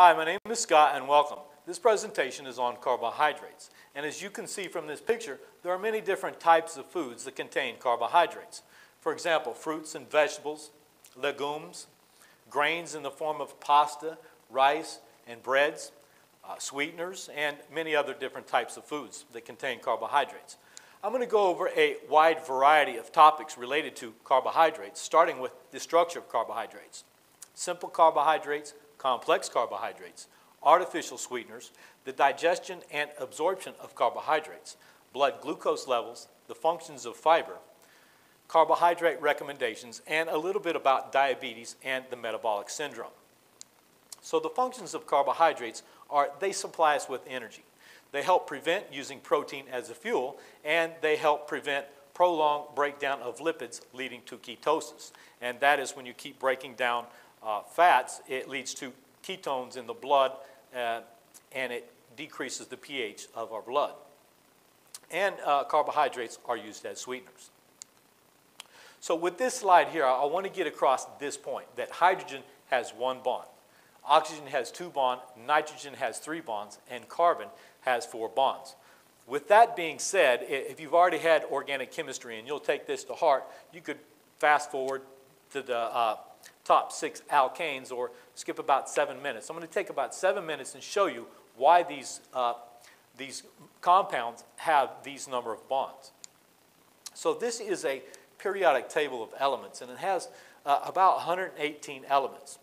Hi, my name is Scott and welcome. This presentation is on carbohydrates. And as you can see from this picture, there are many different types of foods that contain carbohydrates. For example, fruits and vegetables, legumes, grains in the form of pasta, rice, and breads, uh, sweeteners, and many other different types of foods that contain carbohydrates. I'm going to go over a wide variety of topics related to carbohydrates, starting with the structure of carbohydrates. Simple carbohydrates, complex carbohydrates, artificial sweeteners, the digestion and absorption of carbohydrates, blood glucose levels, the functions of fiber, carbohydrate recommendations, and a little bit about diabetes and the metabolic syndrome. So the functions of carbohydrates are they supply us with energy. They help prevent using protein as a fuel, and they help prevent prolonged breakdown of lipids leading to ketosis. And that is when you keep breaking down uh, fats, it leads to ketones in the blood, uh, and it decreases the pH of our blood. And uh, carbohydrates are used as sweeteners. So with this slide here, I want to get across this point, that hydrogen has one bond. Oxygen has two bonds, nitrogen has three bonds, and carbon has four bonds. With that being said, if you've already had organic chemistry and you'll take this to heart, you could fast forward to the uh, top six alkanes or skip about seven minutes. I'm going to take about seven minutes and show you why these, uh, these compounds have these number of bonds. So this is a periodic table of elements, and it has uh, about 118 elements.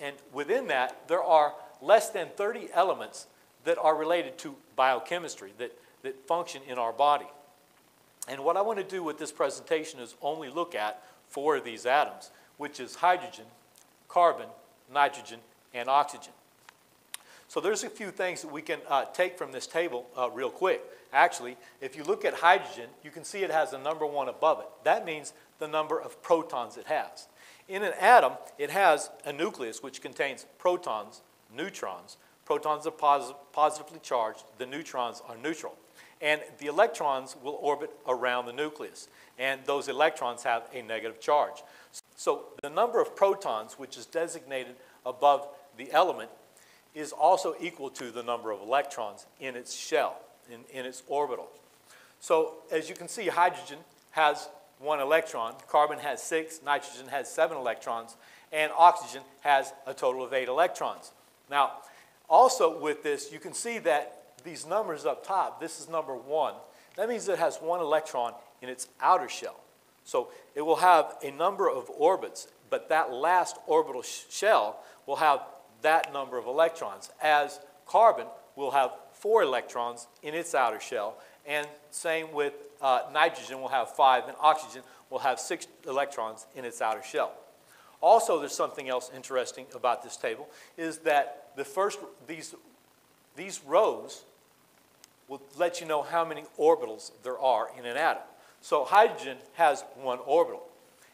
And within that, there are less than 30 elements that are related to biochemistry, that, that function in our body. And what I want to do with this presentation is only look at four of these atoms, which is hydrogen, carbon, nitrogen, and oxygen. So there's a few things that we can uh, take from this table uh, real quick. Actually, if you look at hydrogen, you can see it has a number one above it. That means the number of protons it has. In an atom, it has a nucleus which contains protons, neutrons. Protons are posi positively charged, the neutrons are neutral. And the electrons will orbit around the nucleus, and those electrons have a negative charge. So the number of protons, which is designated above the element, is also equal to the number of electrons in its shell, in, in its orbital. So as you can see, hydrogen has one electron. Carbon has six, nitrogen has seven electrons, and oxygen has a total of eight electrons. Now, also with this, you can see that these numbers up top, this is number one. That means it has one electron in its outer shell. So it will have a number of orbits, but that last orbital sh shell will have that number of electrons, as carbon will have four electrons in its outer shell, and same with uh, nitrogen will have five, and oxygen will have six electrons in its outer shell. Also, there's something else interesting about this table, is that the first, these, these rows will let you know how many orbitals there are in an atom. So hydrogen has one orbital,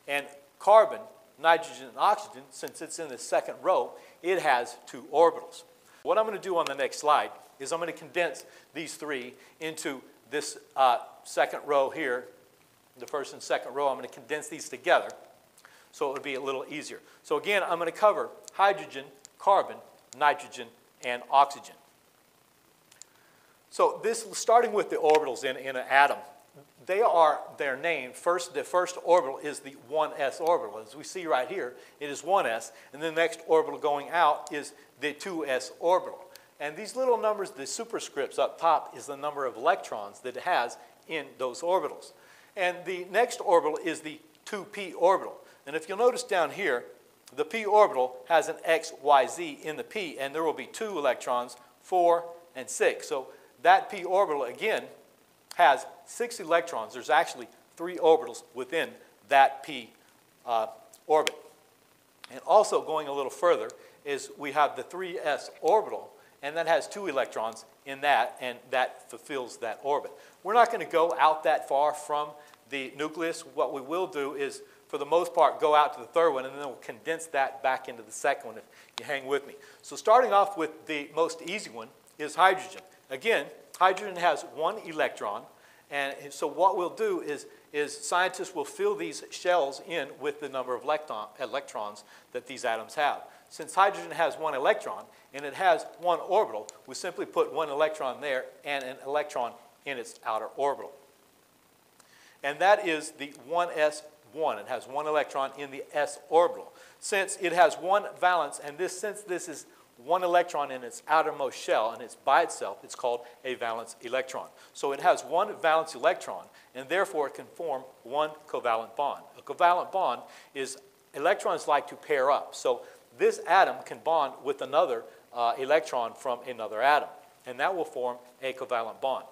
and carbon, nitrogen, and oxygen, since it's in the second row, it has two orbitals. What I'm going to do on the next slide is I'm going to condense these three into this uh, second row here, the first and second row, I'm going to condense these together so it would be a little easier. So again, I'm going to cover hydrogen, carbon, nitrogen, and oxygen. So this, starting with the orbitals in, in an atom, they are their name. First, the first orbital is the 1s orbital. As we see right here, it is 1s, and the next orbital going out is the 2s orbital. And these little numbers, the superscripts up top, is the number of electrons that it has in those orbitals. And the next orbital is the 2p orbital. And if you'll notice down here, the p orbital has an x, y, z in the p, and there will be two electrons, 4 and 6. So that p orbital, again, has six electrons. There's actually three orbitals within that p uh, orbit. And also going a little further is we have the 3s orbital, and that has two electrons in that, and that fulfills that orbit. We're not going to go out that far from the nucleus. What we will do is, for the most part, go out to the third one, and then we'll condense that back into the second one if you hang with me. So starting off with the most easy one is hydrogen. Again, hydrogen has one electron, and so what we'll do is, is scientists will fill these shells in with the number of electron, electrons that these atoms have. since hydrogen has one electron and it has one orbital, we simply put one electron there and an electron in its outer orbital. And that is the 1s1. It has one electron in the s orbital. Since it has one valence, and this, since this is one electron in its outermost shell and it's by itself, it's called a valence electron. So it has one valence electron, and therefore it can form one covalent bond. A covalent bond is electrons like to pair up. So this atom can bond with another uh, electron from another atom, and that will form a covalent bond.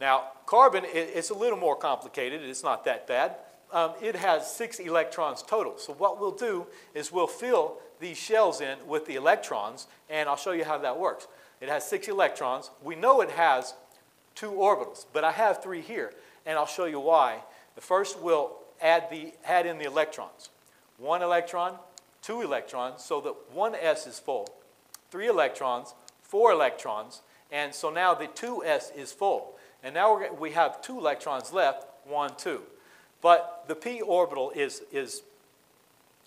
Now, carbon is a little more complicated. It's not that bad. Um, it has six electrons total. So what we'll do is we'll fill these shells in with the electrons, and I'll show you how that works. It has six electrons. We know it has two orbitals, but I have three here, and I'll show you why. The first we'll add, the, add in the electrons. One electron, two electrons, so that one s is full. Three electrons, four electrons, and so now the 2s is full. And now we have two electrons left, one, two. But the p orbital is, is,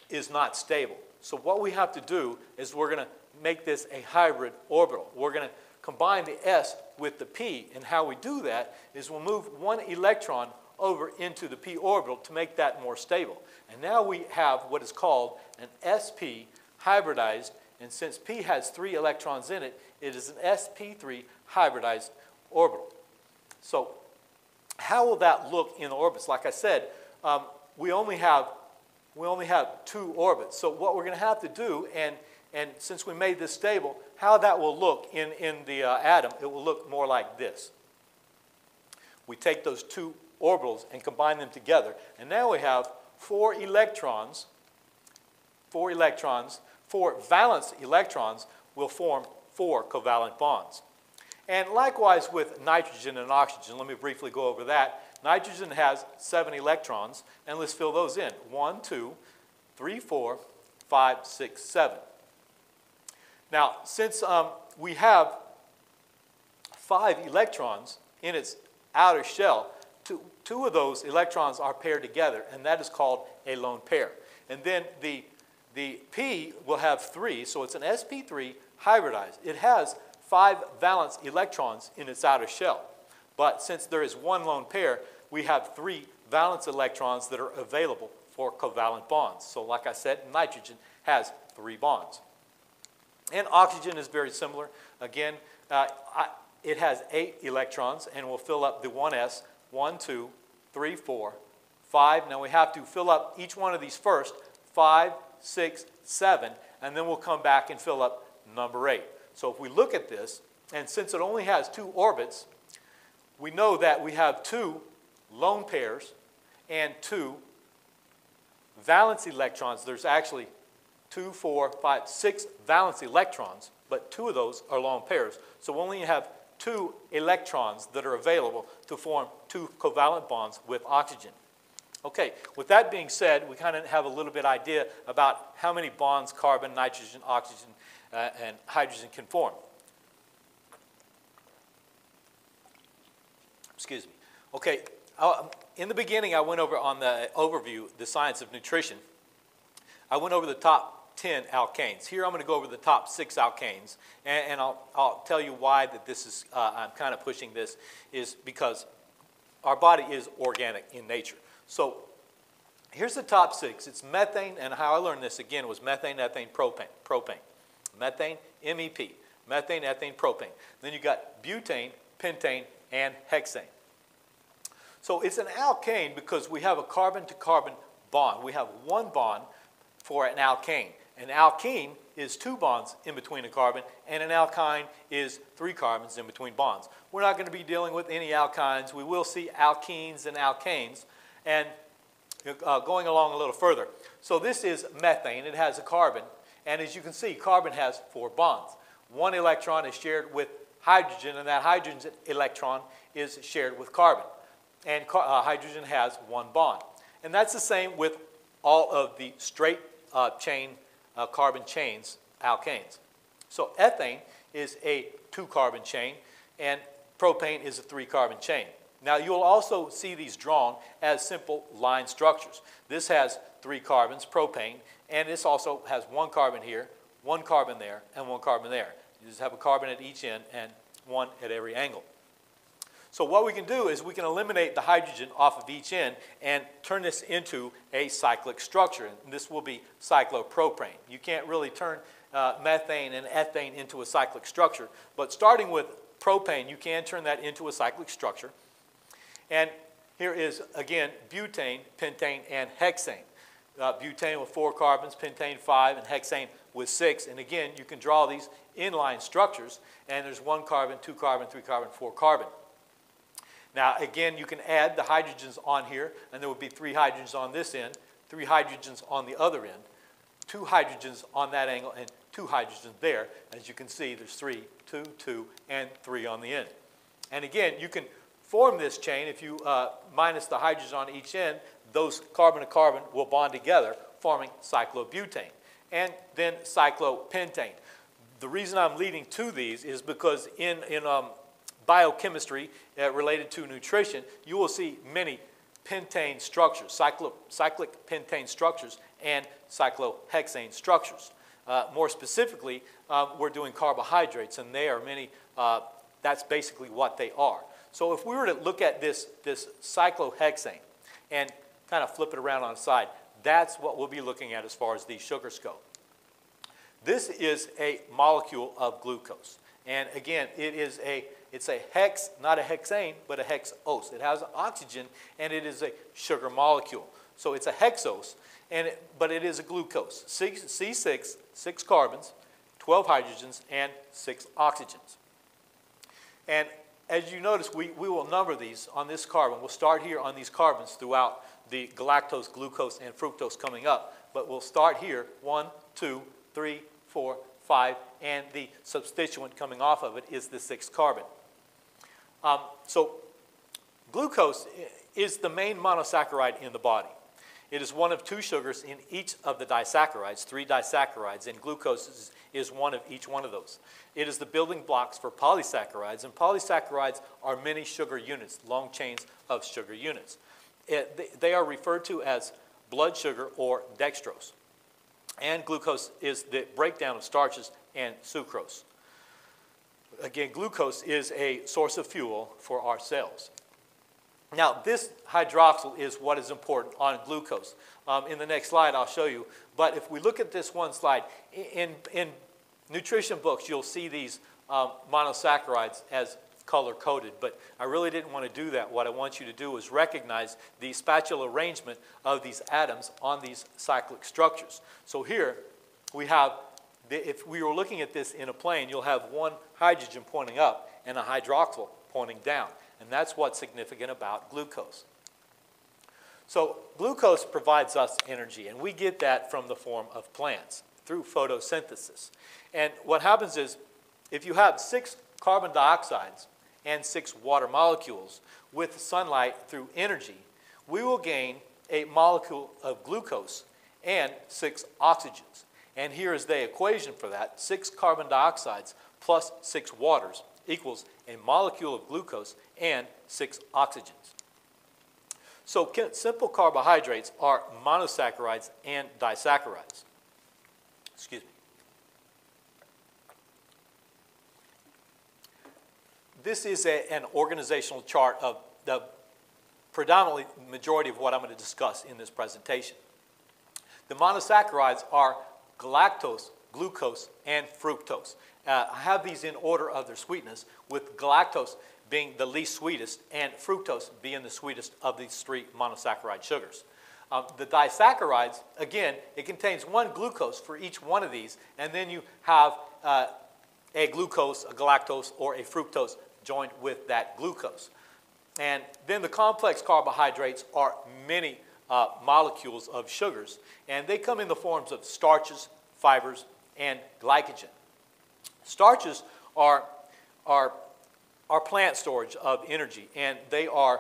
is not stable. So what we have to do is we're going to make this a hybrid orbital. We're going to combine the s with the p. And how we do that is we'll move one electron over into the p orbital to make that more stable. And now we have what is called an sp hybridized. And since p has three electrons in it, it is an sp3 hybridized orbital. So how will that look in orbits? Like I said, um, we only have we only have two orbits. So what we're going to have to do, and and since we made this stable, how that will look in in the uh, atom, it will look more like this. We take those two orbitals and combine them together, and now we have four electrons. Four electrons, four valence electrons will form four covalent bonds. And likewise with nitrogen and oxygen, let me briefly go over that. Nitrogen has seven electrons, and let's fill those in. One, two, three, four, five, six, seven. Now, since um, we have five electrons in its outer shell, two, two of those electrons are paired together, and that is called a lone pair. And then the, the P will have three, so it's an sp3 hybridized. It has five valence electrons in its outer shell. But since there is one lone pair, we have three valence electrons that are available for covalent bonds. So like I said, nitrogen has three bonds. And oxygen is very similar. Again, uh, I, it has eight electrons, and we'll fill up the 1s, 1, 2, 3, 4, 5. Now we have to fill up each one of these first, 5, 6, 7, and then we'll come back and fill up number 8. So if we look at this, and since it only has two orbits, we know that we have two lone pairs and two valence electrons. There's actually two, four, five, six valence electrons, but two of those are lone pairs. So we only have two electrons that are available to form two covalent bonds with oxygen. Okay, with that being said, we kind of have a little bit idea about how many bonds carbon, nitrogen, oxygen, uh, and hydrogen can form. Excuse me. Okay, uh, in the beginning, I went over on the overview, the science of nutrition. I went over the top 10 alkanes. Here I'm going to go over the top six alkanes, and, and I'll, I'll tell you why that this is, uh, I'm kind of pushing this, is because our body is organic in nature. So here's the top six. It's methane, and how I learned this again was methane, ethane, propane. propane methane, MEP, methane, ethane, propane. Then you got butane, pentane, and hexane. So it's an alkane because we have a carbon-to-carbon bond. We have one bond for an alkane. An alkene is two bonds in between a carbon, and an alkyne is three carbons in between bonds. We're not going to be dealing with any alkynes. We will see alkenes and alkanes. And uh, going along a little further. So this is methane. It has a carbon and as you can see, carbon has four bonds. One electron is shared with hydrogen, and that hydrogen electron is shared with carbon. And uh, hydrogen has one bond. And that's the same with all of the straight uh, chain uh, carbon chains, alkanes. So ethane is a two carbon chain, and propane is a three carbon chain. Now you'll also see these drawn as simple line structures. This has three carbons, propane, And this also has one carbon here, one carbon there, and one carbon there. You just have a carbon at each end and one at every angle. So what we can do is we can eliminate the hydrogen off of each end and turn this into a cyclic structure. And this will be cyclopropane. You can't really turn uh, methane and ethane into a cyclic structure, but starting with propane, you can turn that into a cyclic structure. And here is, again, butane, pentane, and hexane. Uh, butane with four carbons, pentane five, and hexane with six. And again, you can draw these inline structures, and there's one carbon, two carbon, three carbon, four carbon. Now, again, you can add the hydrogens on here, and there would be three hydrogens on this end, three hydrogens on the other end, two hydrogens on that angle, and two hydrogens there. As you can see, there's three, two, two, and three on the end. And again, you can form this chain if you uh, minus the hydrogen on each end, those carbon to carbon will bond together, forming cyclobutane. And then cyclopentane. The reason I'm leading to these is because in, in um, biochemistry uh, related to nutrition, you will see many pentane structures, cyclo, cyclic pentane structures, and cyclohexane structures. Uh, more specifically, um, we're doing carbohydrates, and they are many, uh, that's basically what they are. So if we were to look at this, this cyclohexane and kind of flip it around on the side, that's what we'll be looking at as far as these sugars go. This is a molecule of glucose. And again, it is a it's a hex, not a hexane, but a hexose. It has oxygen and it is a sugar molecule. So it's a hexose, and it, but it is a glucose. C6, six carbons, 12 hydrogens, and six oxygens. And as you notice, we, we will number these on this carbon. We'll start here on these carbons throughout the galactose, glucose, and fructose coming up. But we'll start here, one, two, three, four, five, and the substituent coming off of it is the sixth carbon. Um, so glucose is the main monosaccharide in the body. It is one of two sugars in each of the disaccharides, three disaccharides, and glucose is, is one of each one of those. It is the building blocks for polysaccharides, and polysaccharides are many sugar units, long chains of sugar units. It, they, they are referred to as blood sugar or dextrose. And glucose is the breakdown of starches and sucrose. Again, glucose is a source of fuel for our cells. Now, this hydroxyl is what is important on glucose. Um, in the next slide, I'll show you. But if we look at this one slide, in, in nutrition books, you'll see these um, monosaccharides as color coded, but I really didn't want to do that. What I want you to do is recognize the spatial arrangement of these atoms on these cyclic structures. So here we have, if we were looking at this in a plane, you'll have one hydrogen pointing up and a hydroxyl pointing down. And that's what's significant about glucose. So glucose provides us energy, and we get that from the form of plants through photosynthesis. And what happens is, if you have six carbon dioxides and six water molecules with sunlight through energy, we will gain a molecule of glucose and six oxygens. And here is the equation for that. Six carbon dioxides plus six waters equals a molecule of glucose and six oxygens. So simple carbohydrates are monosaccharides and disaccharides. Excuse me. This is a, an organizational chart of the predominantly majority of what I'm going to discuss in this presentation. The monosaccharides are galactose, glucose, and fructose. Uh, I have these in order of their sweetness, with galactose being the least sweetest and fructose being the sweetest of these three monosaccharide sugars. Um, the disaccharides, again, it contains one glucose for each one of these, and then you have uh, a glucose, a galactose, or a fructose joined with that glucose. And then the complex carbohydrates are many uh, molecules of sugars, and they come in the forms of starches, fibers, and glycogen. Starches are, are, are plant storage of energy, and they are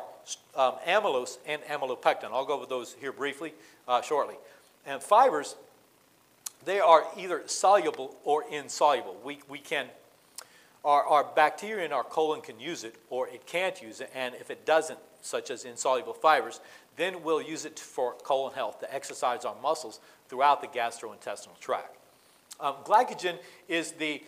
um, amylose and amylopectin. I'll go over those here briefly, uh, shortly. And fibers, they are either soluble or insoluble. We, we can our, our bacteria in our colon can use it or it can't use it, and if it doesn't, such as insoluble fibers, then we'll use it for colon health to exercise our muscles throughout the gastrointestinal tract. Um, glycogen is the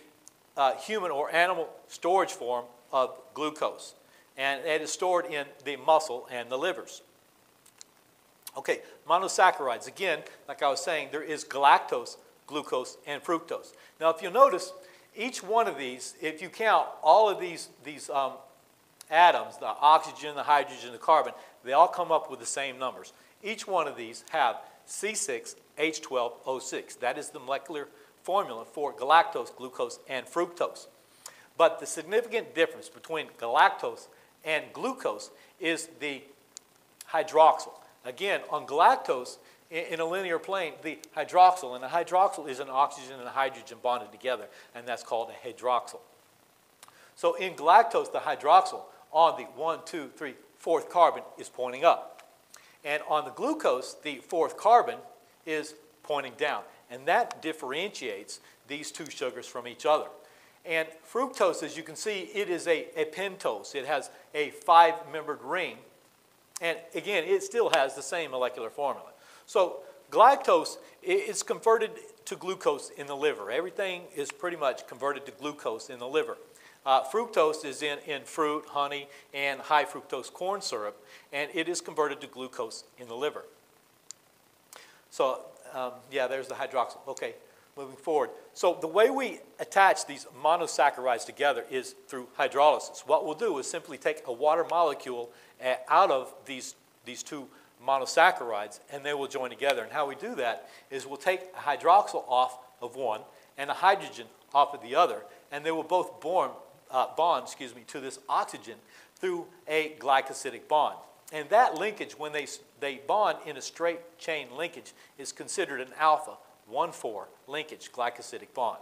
uh, human or animal storage form of glucose, and it is stored in the muscle and the livers. Okay, monosaccharides. Again, like I was saying, there is galactose, glucose, and fructose. Now, if you'll notice, each one of these, if you count all of these, these um, atoms, the oxygen, the hydrogen, the carbon, they all come up with the same numbers. Each one of these have C6H12O6. That is the molecular formula for galactose, glucose, and fructose. But the significant difference between galactose and glucose is the hydroxyl. Again, on galactose, in a linear plane, the hydroxyl, and the hydroxyl is an oxygen and a hydrogen bonded together, and that's called a hydroxyl. So in galactose, the hydroxyl on the one, two, three, fourth carbon is pointing up. And on the glucose, the fourth carbon is pointing down. And that differentiates these two sugars from each other. And fructose, as you can see, it is a, a pentose. It has a five-membered ring. And again, it still has the same molecular formula. So galactose is converted to glucose in the liver. Everything is pretty much converted to glucose in the liver. Uh, fructose is in, in fruit, honey, and high fructose corn syrup, and it is converted to glucose in the liver. So, um, yeah, there's the hydroxyl. Okay, moving forward. So the way we attach these monosaccharides together is through hydrolysis. What we'll do is simply take a water molecule uh, out of these, these two monosaccharides, and they will join together. And how we do that is we'll take a hydroxyl off of one and a hydrogen off of the other, and they will both born, uh, bond excuse me, to this oxygen through a glycosidic bond. And that linkage, when they, they bond in a straight chain linkage, is considered an alpha 1,4 linkage glycosidic bond.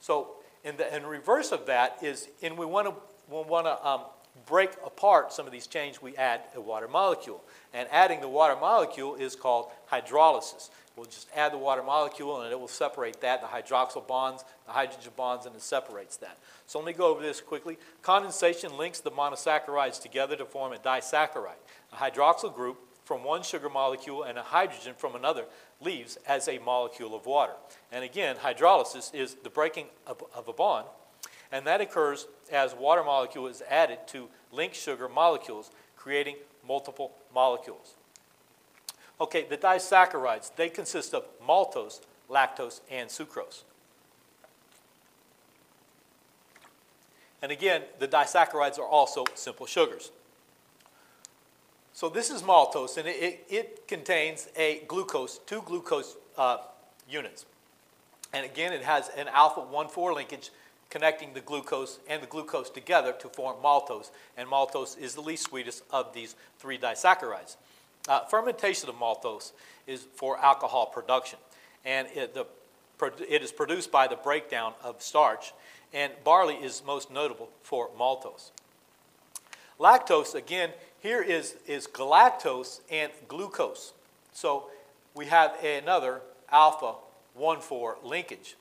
So in the in reverse of that is, and we want to we want to um, break apart some of these chains, we add a water molecule. And adding the water molecule is called hydrolysis. We'll just add the water molecule and it will separate that, the hydroxyl bonds, the hydrogen bonds, and it separates that. So let me go over this quickly. Condensation links the monosaccharides together to form a disaccharide. A hydroxyl group from one sugar molecule and a hydrogen from another leaves as a molecule of water. And again, hydrolysis is the breaking of, of a bond, and that occurs as water molecule is added to linked sugar molecules, creating multiple molecules. Okay, the disaccharides, they consist of maltose, lactose, and sucrose. And again, the disaccharides are also simple sugars. So this is maltose, and it, it, it contains a glucose, two glucose uh, units. And again, it has an alpha 1,4 linkage connecting the glucose and the glucose together to form maltose. And maltose is the least sweetest of these three disaccharides. Uh, fermentation of maltose is for alcohol production. And it, the, it is produced by the breakdown of starch. And barley is most notable for maltose. Lactose, again, here is, is galactose and glucose. So we have another alpha 1,4 linkage,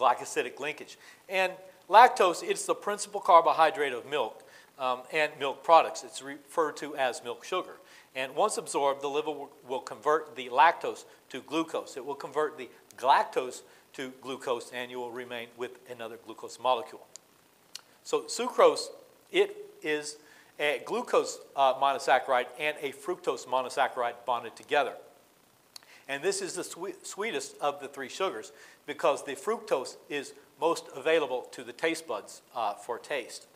glycosidic linkage. And lactose, it's the principal carbohydrate of milk um, and milk products. It's referred to as milk sugar. And once absorbed, the liver will, convert the lactose to glucose. It will convert the galactose to glucose, and you will remain with another glucose molecule. So sucrose, it is a glucose uh, monosaccharide and a fructose monosaccharide bonded together. And this is the sweet, sweetest of the three sugars because the fructose is most available to the taste buds uh, for taste.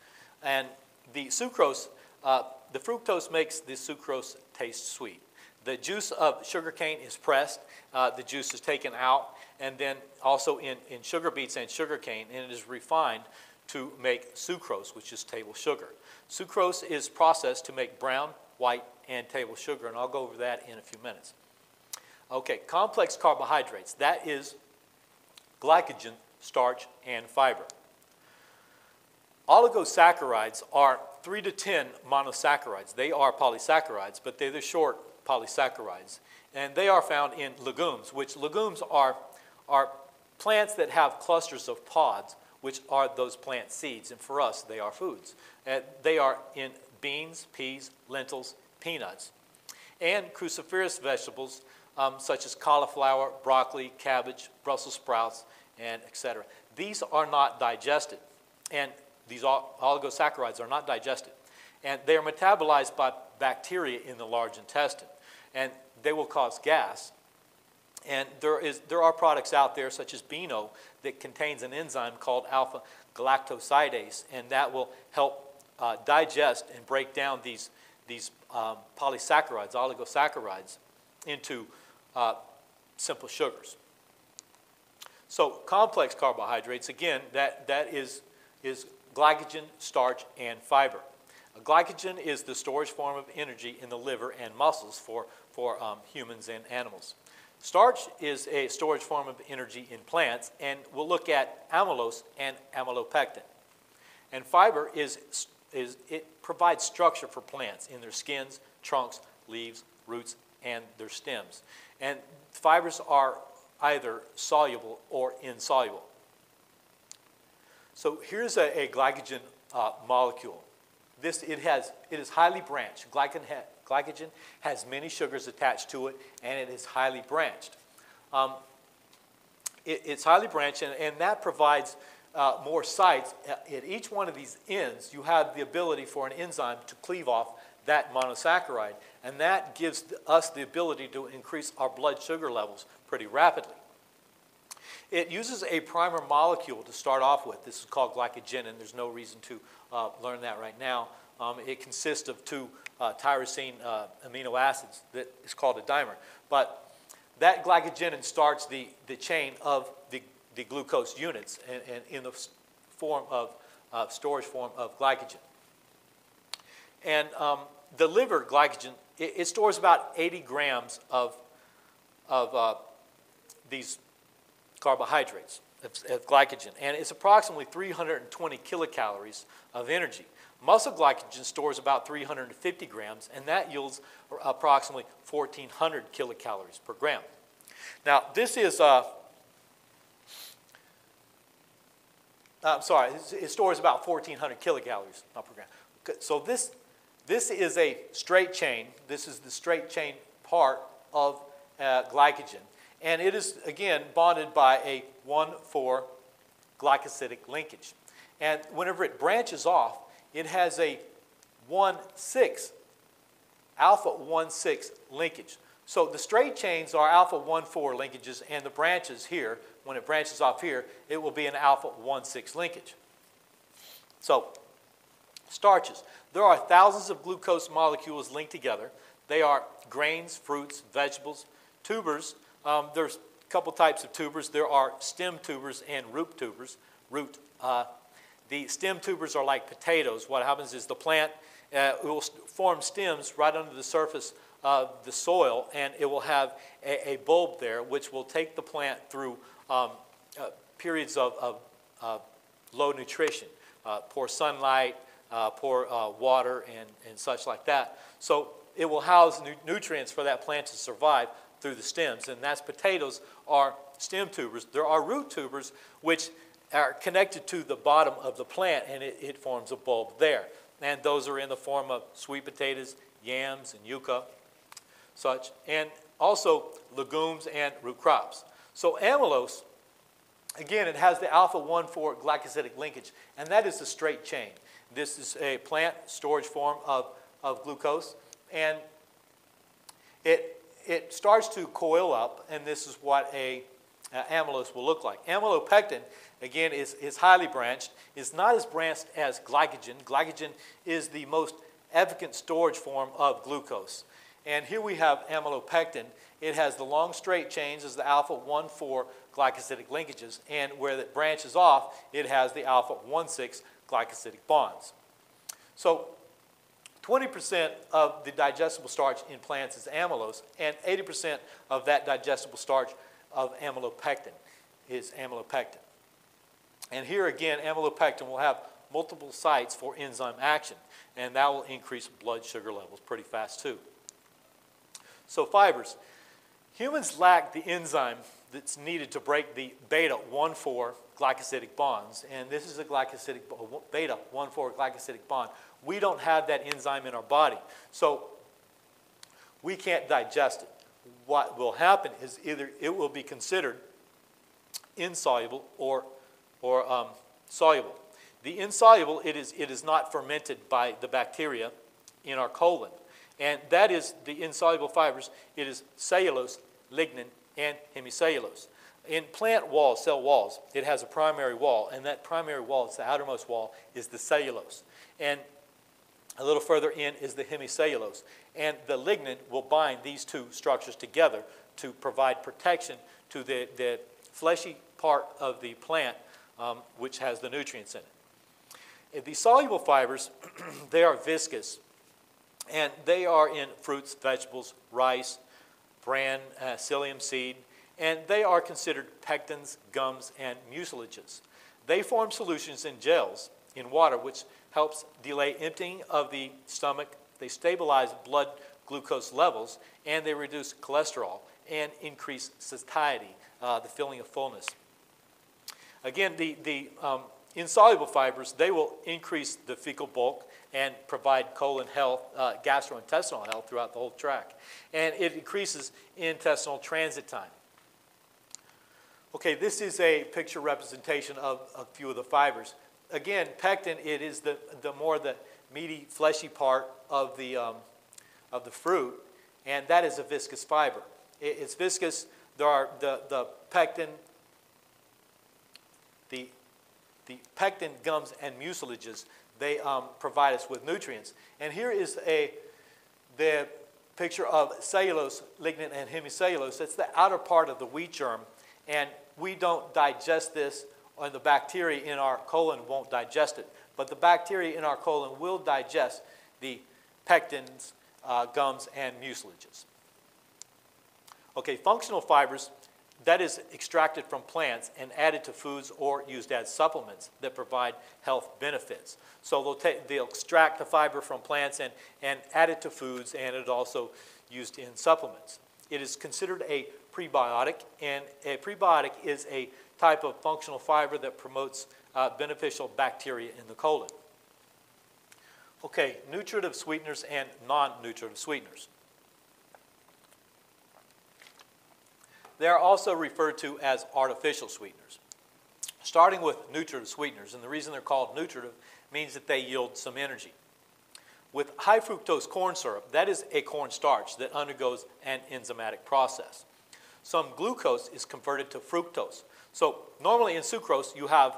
And the sucrose, uh, the fructose makes the sucrose taste sweet. The juice of sugarcane is pressed, uh, the juice is taken out, and then also in, in sugar beets and sugarcane, and it is refined to make sucrose, which is table sugar. Sucrose is processed to make brown, white, and table sugar, and I'll go over that in a few minutes. Okay, complex carbohydrates. That is glycogen, starch, and fiber. Oligosaccharides are 3 to 10 monosaccharides. They are polysaccharides, but they're the short polysaccharides. And they are found in legumes, which legumes are, are plants that have clusters of pods which are those plant seeds. And for us, they are foods. They are in beans, peas, lentils, peanuts. And cruciferous vegetables um, such as cauliflower, broccoli, cabbage, Brussels sprouts, and etc. These are not digested, and these oligosaccharides are not digested, and they are metabolized by bacteria in the large intestine, and they will cause gas. And there, is, there are products out there, such as Beano, that contains an enzyme called alpha galactosidase, and that will help uh, digest and break down these, these um, polysaccharides, oligosaccharides, into uh, simple sugars. So complex carbohydrates, again, that, that is, is glycogen, starch, and fiber. Glycogen is the storage form of energy in the liver and muscles for, for um, humans and animals. Starch is a storage form of energy in plants, and we'll look at amylose and amylopectin. And fiber is, is it provides structure for plants in their skins, trunks, leaves, roots, and their stems. And fibers are either soluble or insoluble. So here's a, a glycogen uh, molecule. This, it, has, it is highly branched. Glycogen, ha, glycogen has many sugars attached to it, and it is highly branched. Um, it, it's highly branched, and, and that provides uh, more sites. At each one of these ends, you have the ability for an enzyme to cleave off that monosaccharide, and that gives us the ability to increase our blood sugar levels pretty rapidly. It uses a primer molecule to start off with. This is called glycogenin, and there's no reason to uh, learn that right now. Um, it consists of two uh, tyrosine uh, amino acids that is called a dimer. But that glycogen starts the, the chain of the, the glucose units and, and in the form of uh, storage form of glycogen. And um, the liver glycogen, it, it, stores about 80 grams of, of uh, these carbohydrates, of, of glycogen, and it's approximately 320 kilocalories of energy. Muscle glycogen stores about 350 grams, and that yields approximately 1,400 kilocalories per gram. Now, this is, uh, I'm sorry, it stores about 1,400 kilocalories per gram. So this, this is a straight chain. This is the straight chain part of uh, glycogen. And it is, again, bonded by a 1,4 glycosidic linkage. And whenever it branches off, it has a 1,6 alpha 1,6 linkage. So the straight chains are alpha 1,4 linkages, and the branches here, when it branches off here, it will be an alpha 1,6 linkage. So, starches. There are thousands of glucose molecules linked together. They are grains, fruits, vegetables, tubers. Um, there's a couple types of tubers. There are stem tubers and root tubers. Root. Uh, the stem tubers are like potatoes. What happens is the plant uh, will form stems right under the surface of the soil, and it will have a, a bulb there, which will take the plant through um, uh, periods of, of low nutrition, uh, poor sunlight, uh, poor uh, water, and, and such like that. So it will house nu nutrients for that plant to survive through the stems, and that's potatoes are stem tubers. There are root tubers, which are connected to the bottom of the plant, and it, it forms a bulb there. And those are in the form of sweet potatoes, yams, and yucca, such, and also legumes and root crops. So amylose, again, it has the alpha 1,4 glycosidic linkage, and that is the straight chain. This is a plant storage form of, of glucose, and it, it starts to coil up, and this is what a uh, amylose will look like. Amylopectin, again, is, is highly branched. It's not as branched as glycogen. Glycogen is the most efficient storage form of glucose. And here we have amylopectin. It has the long straight chains as the alpha 1,4 glycosidic linkages, and where it branches off, it has the alpha 1,6 glycosidic bonds. So 20% of the digestible starch in plants is amylose, and 80% of that digestible starch of amylopectin is amylopectin. And here again, amylopectin will have multiple sites for enzyme action, and that will increase blood sugar levels pretty fast too. So fibers. Humans lack the enzyme that's needed to break the beta 1,4 glycosidic bonds, and this is a glycosidic beta 1,4 glycosidic bond. We don't have that enzyme in our body, so we can't digest it. what will happen is either it will be considered insoluble or, or um, soluble. The insoluble, it is, it is not fermented by the bacteria in our colon. And that is the insoluble fibers. It is cellulose, lignin, and hemicellulose. In plant walls, cell walls, it has a primary wall, and that primary wall, it's the outermost wall, is the cellulose. And a little further in is the hemicellulose. And the lignin will bind these two structures together to provide protection to the, the fleshy part of the plant, um, which has the nutrients in it. The soluble fibers, they are viscous, and they are in fruits, vegetables, rice, bran, uh, psyllium seed, and they are considered pectins, gums, and mucilages. They form solutions in gels in water, which helps delay emptying of the stomach. They stabilize blood glucose levels, and they reduce cholesterol and increase satiety, uh, the feeling of fullness. Again, the, the um, insoluble fibers, they will increase the fecal bulk and provide colon health, uh, gastrointestinal health throughout the whole tract. And it increases intestinal transit time. Okay, this is a picture representation of a few of the fibers. Again, pectin, it is the, the more the meaty, fleshy part of the, um, of the fruit, and that is a viscous fiber. It, it's viscous. There are the, the pectin, the, the pectin, gums, and mucilages. They um, provide us with nutrients. And here is a, the picture of cellulose, lignin, and hemicellulose. That's the outer part of the wheat germ. And we don't digest this, and the bacteria in our colon won't digest it. But the bacteria in our colon will digest the pectins, uh, gums, and mucilages. Okay, functional fibers, that is extracted from plants and added to foods or used as supplements that provide health benefits. So they'll, take, they'll extract the fiber from plants and, and add it to foods, and it's also used in supplements. It is considered a prebiotic, and a prebiotic is a type of functional fiber that promotes uh, beneficial bacteria in the colon. Okay, nutritive sweeteners and non-nutritive sweeteners. They are also referred to as artificial sweeteners. Starting with nutritive sweeteners, and the reason they're called nutritive means that they yield some energy. With high fructose corn syrup, that is a corn starch that undergoes an enzymatic process. Some glucose is converted to fructose. So normally in sucrose, you have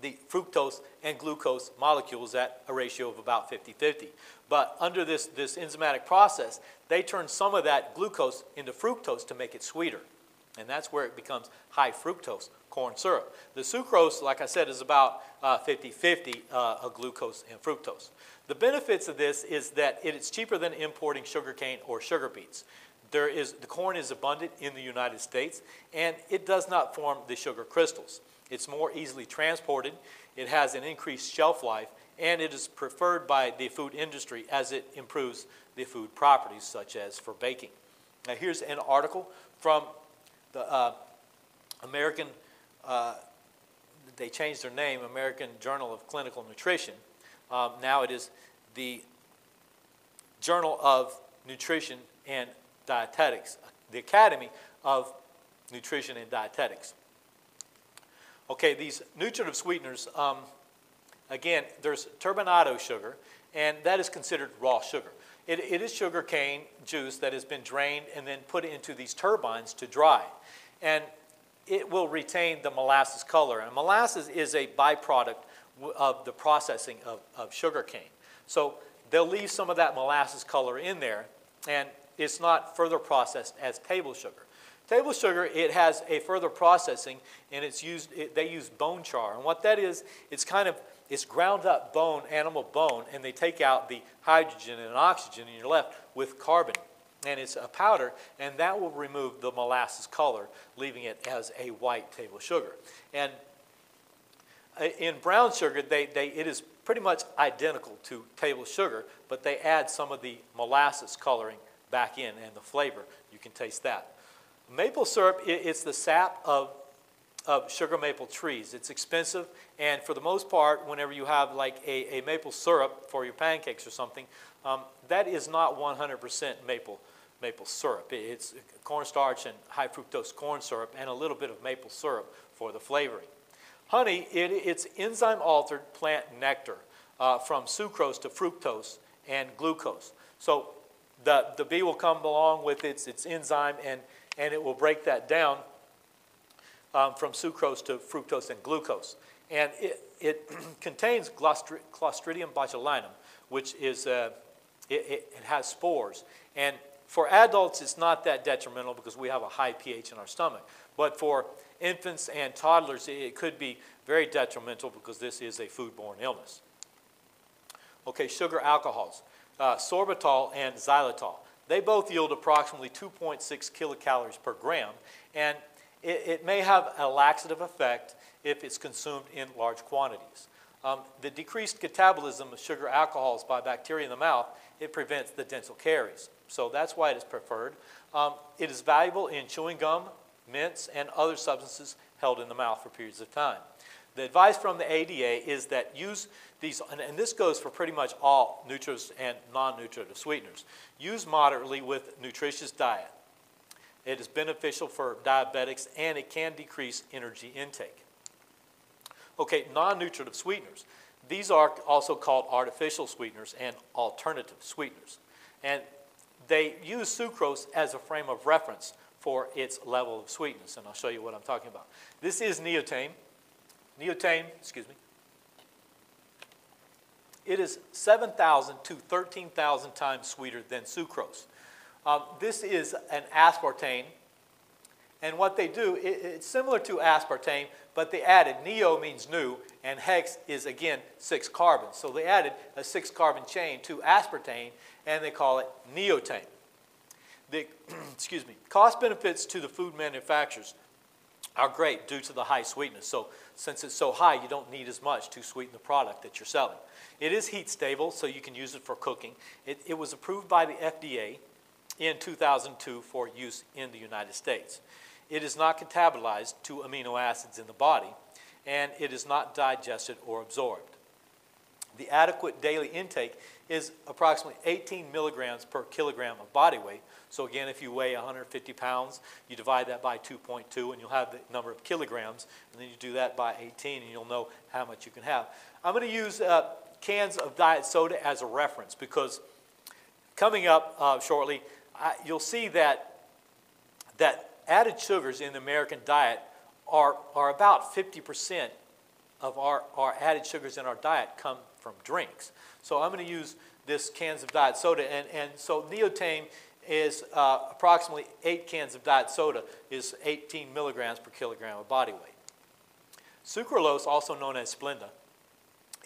the fructose and glucose molecules at a ratio of about 50-50. But under this, this enzymatic process, they turn some of that glucose into fructose to make it sweeter. And that's where it becomes high fructose corn syrup. The sucrose, like I said, is about 50-50 uh, uh, glucose and fructose. The benefits of this is that it is cheaper than importing sugarcane or sugar beets. There is, the corn is abundant in the United States, and it does not form the sugar crystals. It's more easily transported, it has an increased shelf life, and it is preferred by the food industry as it improves the food properties, such as for baking. Now, here's an article from the uh, American, uh, they changed their name, American Journal of Clinical Nutrition. Um, now it is the Journal of Nutrition and Dietetics, the Academy of Nutrition and Dietetics. Okay, these nutritive sweeteners, um, again, there's turbinado sugar, and that is considered raw sugar. It, it is sugar cane juice that has been drained and then put into these turbines to dry. And it will retain the molasses color. And molasses is a byproduct of the processing of, of sugar cane. So they'll leave some of that molasses color in there, and it's not further processed as table sugar. Table sugar, it has a further processing, and it's used, it, they use bone char. And what that is, it's kind of, it's ground up bone, animal bone, and they take out the hydrogen and oxygen, and you're left with carbon. And it's a powder, and that will remove the molasses color, leaving it as a white table sugar. And uh, in brown sugar, they, they, it is pretty much identical to table sugar, but they add some of the molasses coloring back in and the flavor. You can taste that. Maple syrup, it, it's the sap of, of sugar maple trees. It's expensive, and for the most part, whenever you have like a, a maple syrup for your pancakes or something, um, that is not 100% maple maple syrup. It's cornstarch and high fructose corn syrup and a little bit of maple syrup for the flavoring. Honey, it, it's enzyme altered plant nectar uh, from sucrose to fructose and glucose. So the, the bee will come along with its, its enzyme and, and it will break that down um, from sucrose to fructose and glucose. And it, it contains Clostridium botulinum, which is, uh, it, it, it has spores. And for adults, it's not that detrimental because we have a high pH in our stomach. But for infants and toddlers, it could be very detrimental because this is a foodborne illness. Okay, sugar alcohols, uh, sorbitol and xylitol. They both yield approximately 2.6 kilocalories per gram, and it, it, may have a laxative effect if it's consumed in large quantities. Um, the decreased catabolism of sugar alcohols by bacteria in the mouth, it prevents the dental caries. So that's why it is preferred. Um, it is valuable in chewing gum, mints, and other substances held in the mouth for periods of time. The advice from the ADA is that use these, and, and this goes for pretty much all nutritious and non-nutritive sweeteners. Use moderately with nutritious diet. It is beneficial for diabetics and it can decrease energy intake. Okay, non-nutritive sweeteners. These are also called artificial sweeteners and alternative sweeteners. And they use sucrose as a frame of reference for its level of sweetness, and I'll show you what I'm talking about. This is neotame. Neotame, excuse me. It is 7,000 to 13,000 times sweeter than sucrose. Um, this is an aspartame, and what they do, it, it's similar to aspartame, but they added, neo means new, and hex is again six carbons. So they added a six carbon chain to aspartame, and they call it neotame. The, excuse me, cost benefits to the food manufacturers are great due to the high sweetness. So since it's so high, you don't need as much to sweeten the product that you're selling. It is heat stable, so you can use it for cooking. It, it was approved by the FDA in 2002 for use in the United States. It is not catabolized to amino acids in the body, and it is not digested or absorbed. The adequate daily intake is approximately 18 milligrams per kilogram of body weight. So again, if you weigh 150 pounds, you divide that by 2.2 and you'll have the number of kilograms, and then you do that by 18 and you'll know how much you can have. I'm going to use uh, cans of diet soda as a reference because coming up uh, shortly, I, you'll see that, that added sugars in the American diet are, are about 50% of our, our added sugars in our diet come from drinks. So I'm going to use this cans of diet soda. And, and so neotame is uh, approximately eight cans of diet soda is 18 milligrams per kilogram of body weight. Sucralose, also known as Splenda,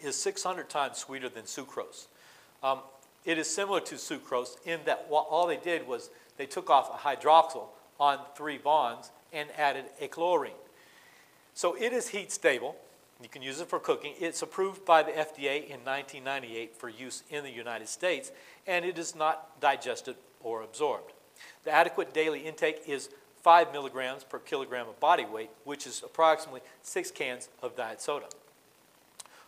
is 600 times sweeter than sucrose. Um, it is similar to sucrose in that all they did was they took off a hydroxyl on three bonds and added a chlorine. So it is heat stable. You can use it for cooking. It's approved by the FDA in 1998 for use in the United States, and it is not digested or absorbed. The adequate daily intake is 5 milligrams per kilogram of body weight, which is approximately six cans of diet soda.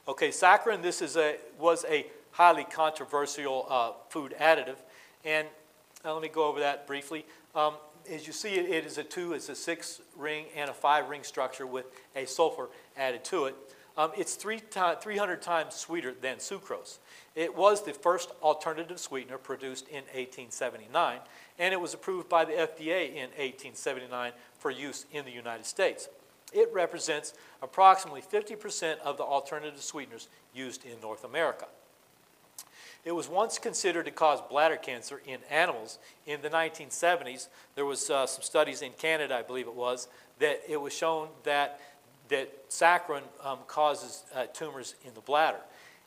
Okay, saccharin, this is a, was a highly controversial uh, food additive, and uh, let me go over that briefly. Um, as you see, it, it is a two, it's a six ring and a five ring structure with a sulfur added to it. Um, it's three 300 times sweeter than sucrose. It was the first alternative sweetener produced in 1879, and it was approved by the FDA in 1879 for use in the United States. It represents approximately 50% of the alternative sweeteners used in North America. It was once considered to cause bladder cancer in animals. In the 1970s, there was uh, some studies in Canada, I believe it was, that it was shown that, that saccharin um, causes uh, tumors in the bladder.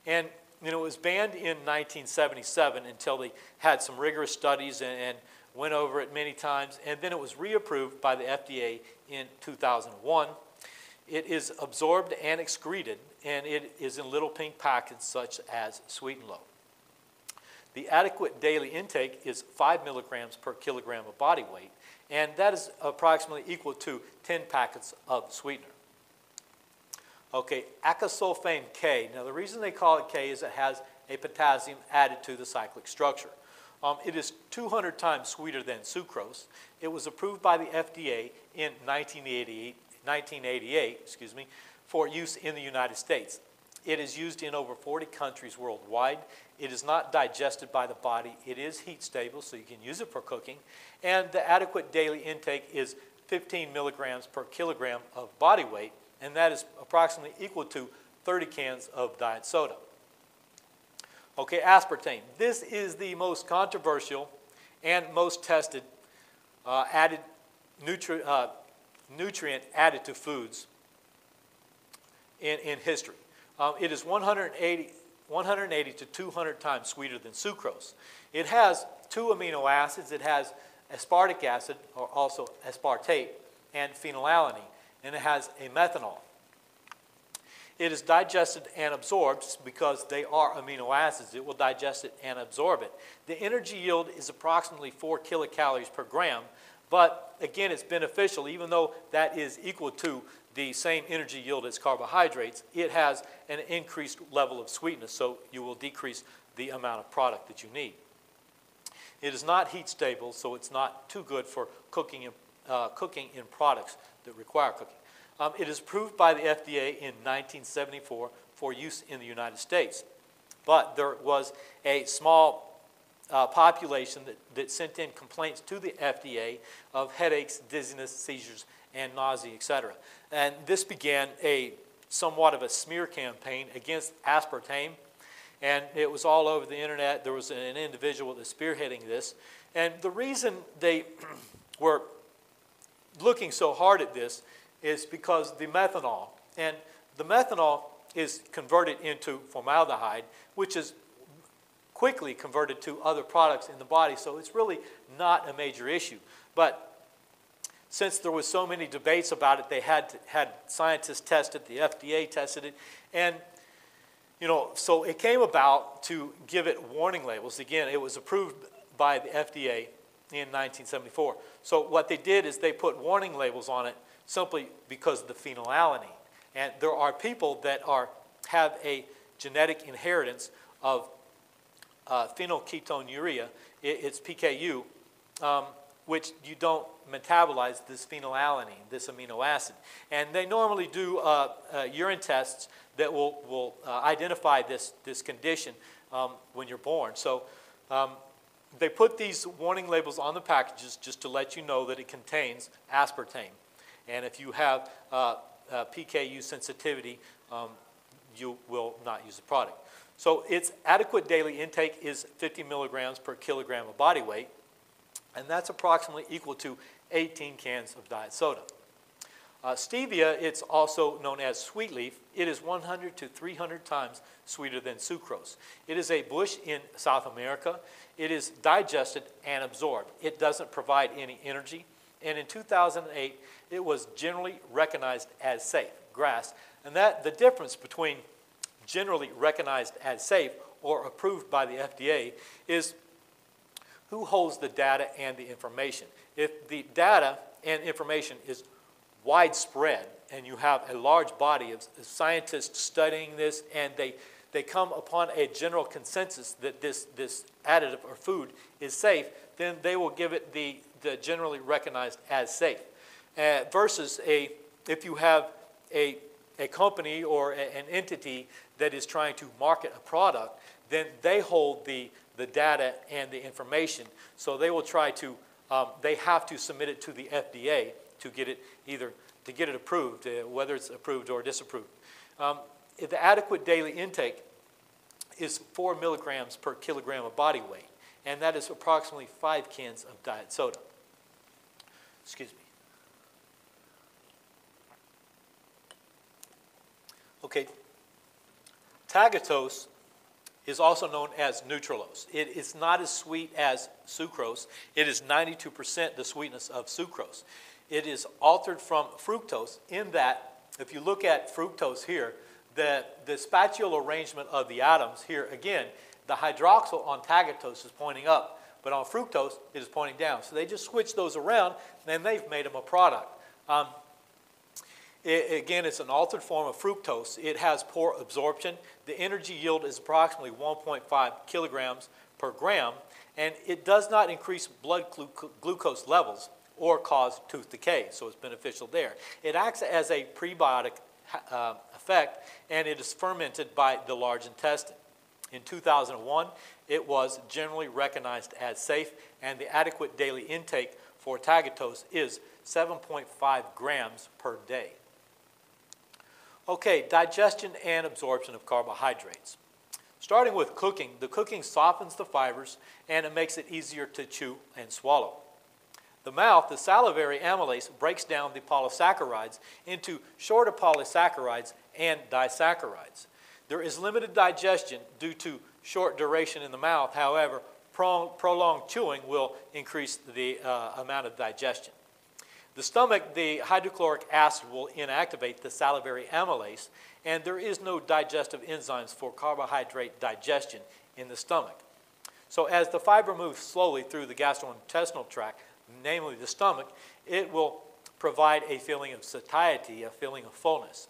And you know, it was banned in 1977 until they had some rigorous studies and, and went over it many times, and then it was reapproved by the FDA in 2001. It is absorbed and excreted, and it is in little pink packets such as Sweet and Low. The adequate daily intake is 5 milligrams per kilogram of body weight, and that is approximately equal to 10 packets of sweetener. Okay, acesulfame K. Now, the reason they call it K is it has a potassium added to the cyclic structure. Um, it is 200 times sweeter than sucrose. It was approved by the FDA in 1988, 1988 excuse me, for use in the United States. It is used in over 40 countries worldwide. It is not digested by the body. It is heat stable, so you can use it for cooking. And the adequate daily intake is 15 milligrams per kilogram of body weight, and that is approximately equal to 30 cans of diet soda. Okay, aspartame. This is the most controversial and most tested uh, added nutri uh, nutrient added to foods in, in history. Um, it is 180, 180 to 200 times sweeter than sucrose. It has two amino acids. It has aspartic acid, or also aspartate, and phenylalanine, and it has a methanol. It is digested and absorbed because they are amino acids. It will digest it and absorb it. The energy yield is approximately 4 kilocalories per gram, but again, it's beneficial even though that is equal to the same energy yield as carbohydrates. It has an increased level of sweetness, so you will decrease the amount of product that you need. It is not heat stable, so it's not too good for cooking in, uh, cooking in products that require cooking. Um, it is approved by the FDA in 1974 for use in the United States. But there was a small uh, population that, that sent in complaints to the FDA of headaches, dizziness, seizures, and nausea, etc. And this began a somewhat of a smear campaign against aspartame. And it was all over the internet. There was an individual that was spearheading this. And the reason they were looking so hard at this is because the methanol, and the methanol is converted into formaldehyde, which is quickly converted to other products in the body, so it's really not a major issue. But since there was so many debates about it, they had, to, had scientists test it, the FDA tested it, and you know, so it came about to give it warning labels. Again, it was approved by the FDA in 1974. So what they did is they put warning labels on it simply because of the phenylalanine. And there are people that are, have a genetic inheritance of uh, phenylketonuria, it, it's PKU, um, which you don't metabolize this phenylalanine, this amino acid. And they normally do uh, uh, urine tests that will, will uh, identify this, this condition um, when you're born. So um, they put these warning labels on the packages just to let you know that it contains aspartame. And if you have uh, uh, PKU sensitivity, um, you will not use the product. So its adequate daily intake is 50 milligrams per kilogram of body weight, and that's approximately equal to 18 cans of diet soda. Uh, stevia, it's also known as sweet leaf. It is 100 to 300 times sweeter than sucrose. It is a bush in South America. It is digested and absorbed. It doesn't provide any energy. And in 2008, it was generally recognized as safe, GRAS. And that the difference between generally recognized as safe or approved by the FDA is who holds the data and the information. If the data and information is widespread and you have a large body of scientists studying this and they, they come upon a general consensus that this, this additive or food is safe, then they will give it the, the generally recognized as safe. Uh, versus a, if you have a, a company or a, an entity that is trying to market a product, then they hold the, the data and the information. So they will try to, um, they have to submit it to the FDA to get it either, to get it approved, uh, whether it's approved or disapproved. Um, the adequate daily intake is four milligrams per kilogram of body weight, and that is approximately five cans of diet soda. Excuse me. Okay. Tagatose is also known as Naturlose. It is not as sweet as sucrose. It is 92% the sweetness of sucrose. It is altered from fructose in that, if you look at fructose here, the, the spatial arrangement of the atoms here, again, the hydroxyl on tagatose is pointing up, but on fructose, it is pointing down. So they just switch those around, and they've made them a product. Um, it, again, it's an altered form of fructose. It has poor absorption. The energy yield is approximately 1.5 kilograms per gram, and it does not increase blood glu- glucose levels or cause tooth decay, so it's beneficial there. It acts as a prebiotic uh, effect, and it is fermented by the large intestine. In 2001, it was generally recognized as safe, and the adequate daily intake for tagatose is 7.5 grams per day. Okay, digestion and absorption of carbohydrates. Starting with cooking, the cooking softens the fibers and it makes it easier to chew and swallow. The mouth, the salivary amylase, breaks down the polysaccharides into shorter polysaccharides and disaccharides. There is limited digestion due to short duration in the mouth. However, prolonged chewing will increase the uh, amount of digestion. The stomach, the hydrochloric acid will inactivate the salivary amylase, and there is no digestive enzymes for carbohydrate digestion in the stomach. So as the fiber moves slowly through the gastrointestinal tract, namely the stomach, it will provide a feeling of satiety, a feeling of fullness.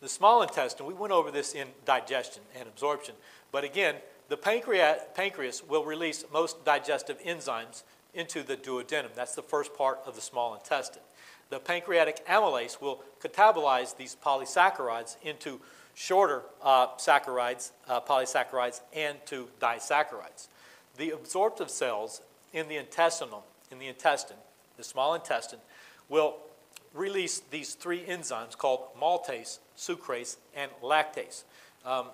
The small intestine, we went over this in digestion and absorption, but again, the pancreas, will release most digestive enzymes into the duodenum. That's the first part of the small intestine. The pancreatic amylase will catabolize these polysaccharides into shorter uh, saccharides, uh, polysaccharides, and to disaccharides. The absorptive cells in the intestinal, in the intestine, the small intestine, will release these three enzymes called maltase, sucrase, and lactase. Um,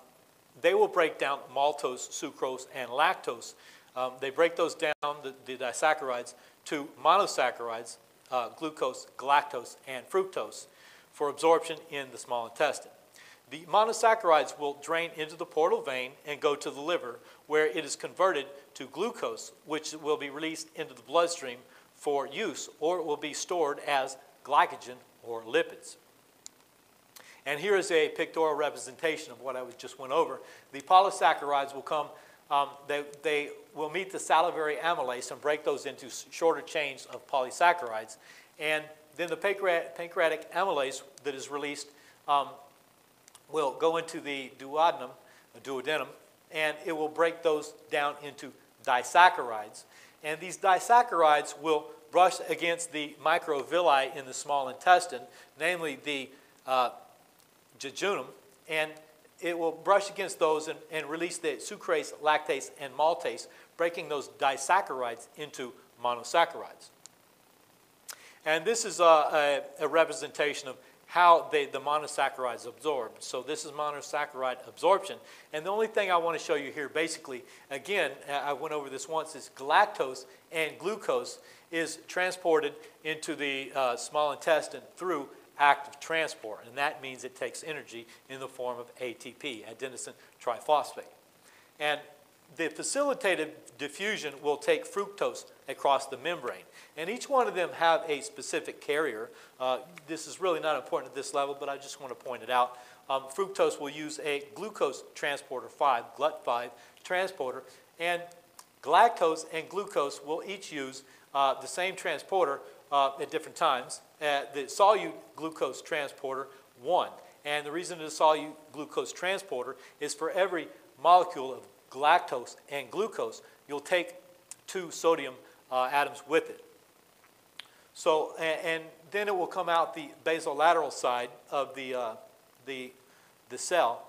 they will break down maltose, sucrose, and lactose um, they break those down, the, the disaccharides, to monosaccharides, uh, glucose, galactose, and fructose for absorption in the small intestine. The monosaccharides will drain into the portal vein and go to the liver, where it is converted to glucose, which will be released into the bloodstream for use, or it will be stored as glycogen or lipids. And here is a pictorial representation of what I just went over. The polysaccharides will come um, they, they will meet the salivary amylase and break those into shorter chains of polysaccharides. And then the pancreatic, amylase that is released um, will go into the duodenum, duodenum, and it will break those down into disaccharides. And these disaccharides will brush against the microvilli in the small intestine, namely the uh, jejunum, and it will brush against those and, and release the sucrase, lactase, and maltase, breaking those disaccharides into monosaccharides. And this is a, a, a representation of how they, the monosaccharides absorb. So this is monosaccharide absorption. And the only thing I want to show you here, basically, again, I went over this once, is galactose and glucose is transported into the uh, small intestine through active transport, and that means it takes energy in the form of ATP, adenosine triphosphate. And the facilitated diffusion will take fructose across the membrane. And each one of them have a specific carrier. Uh, this is really not important at this level, but I just want to point it out. Um, fructose will use a glucose transporter 5, GLUT5 transporter, and galactose and glucose will each use uh, the same transporter uh, at different times. Uh, the solute glucose transporter, 1. And the reason the solute glucose transporter is for every molecule of galactose and glucose, you'll take two sodium uh, atoms with it. So, and, and, then it will come out the basolateral side of the, uh, the, the cell,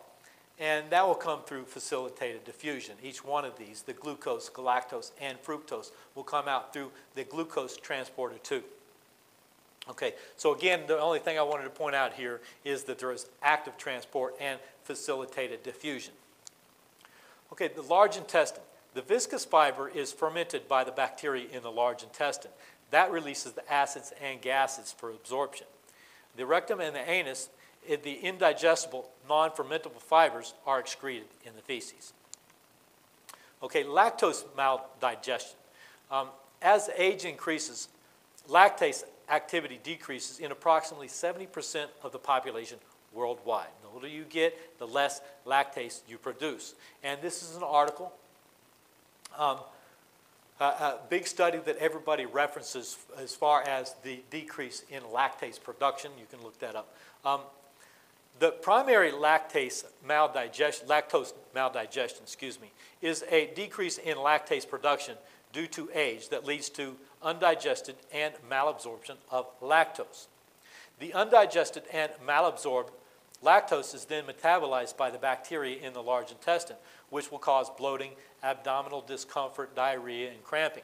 and that will come through facilitated diffusion. Each one of these, the glucose, galactose, and fructose, will come out through the glucose transporter 2. Okay, so again, the only thing I wanted to point out here is that there is active transport and facilitated diffusion. Okay, the large intestine. The viscous fiber is fermented by the bacteria in the large intestine. That releases the acids and gases for absorption. The rectum and the anus, the indigestible, non-fermentable fibers are excreted in the feces. Okay, lactose maldigestion. Um, as age increases, lactase activity decreases in approximately 70% of the population worldwide. The older you get, the less lactase you produce. And this is an article, um, a, a, big study that everybody references as far as the decrease in lactase production. You can look that up. Um, The primary lactase maldigestion, lactose maldigestion, excuse me, is a decrease in lactase production due to age that leads to undigested and malabsorption of lactose. The undigested and malabsorbed lactose is then metabolized by the bacteria in the large intestine, which will cause bloating, abdominal discomfort, diarrhea, and cramping.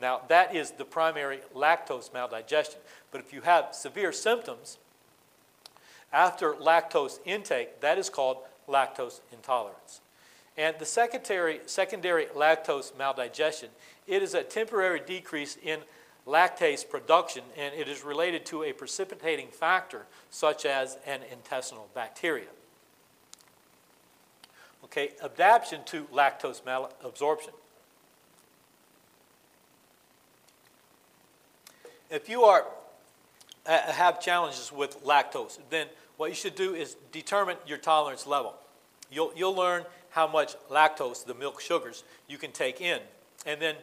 Now, that is the primary lactose maldigestion. But if you have severe symptoms after lactose intake, that is called lactose intolerance. And the secondary, secondary lactose maldigestion, it is a temporary decrease in lactase production, and it is related to a precipitating factor such as an intestinal bacteria. Okay, adaptation to lactose malabsorption. If you are have challenges with lactose, then what you should do is determine your tolerance level. You'll, you'll learn how much lactose, the milk sugars, you can take in. And then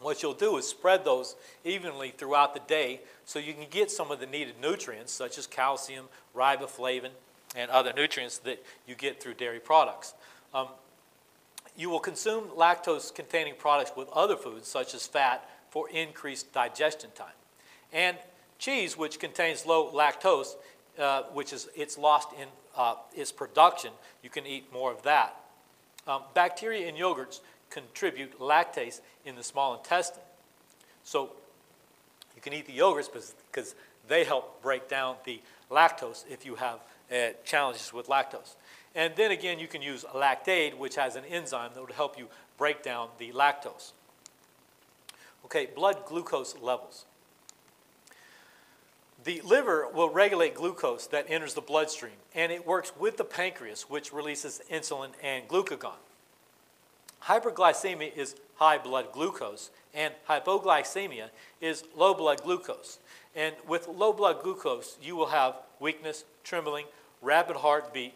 what you'll do is spread those evenly throughout the day so you can get some of the needed nutrients, such as calcium, riboflavin, and other nutrients that you get through dairy products. Um, you will consume lactose containing products with other foods, such as fat, for increased digestion time. And cheese, which contains low lactose, uh, which is it's lost in uh, its production, you can eat more of that. Um, bacteria in yogurts contribute lactase in the small intestine. So you can eat the yogurts because they help break down the lactose if you have uh, challenges with lactose. And then again, you can use lactaid, which has an enzyme that would help you break down the lactose. Okay, blood glucose levels. The liver will regulate glucose that enters the bloodstream, and it works with the pancreas, which releases insulin and glucagon. Hyperglycemia is high blood glucose, and hypoglycemia is low blood glucose. And with low blood glucose, you will have weakness, trembling, rapid heartbeat,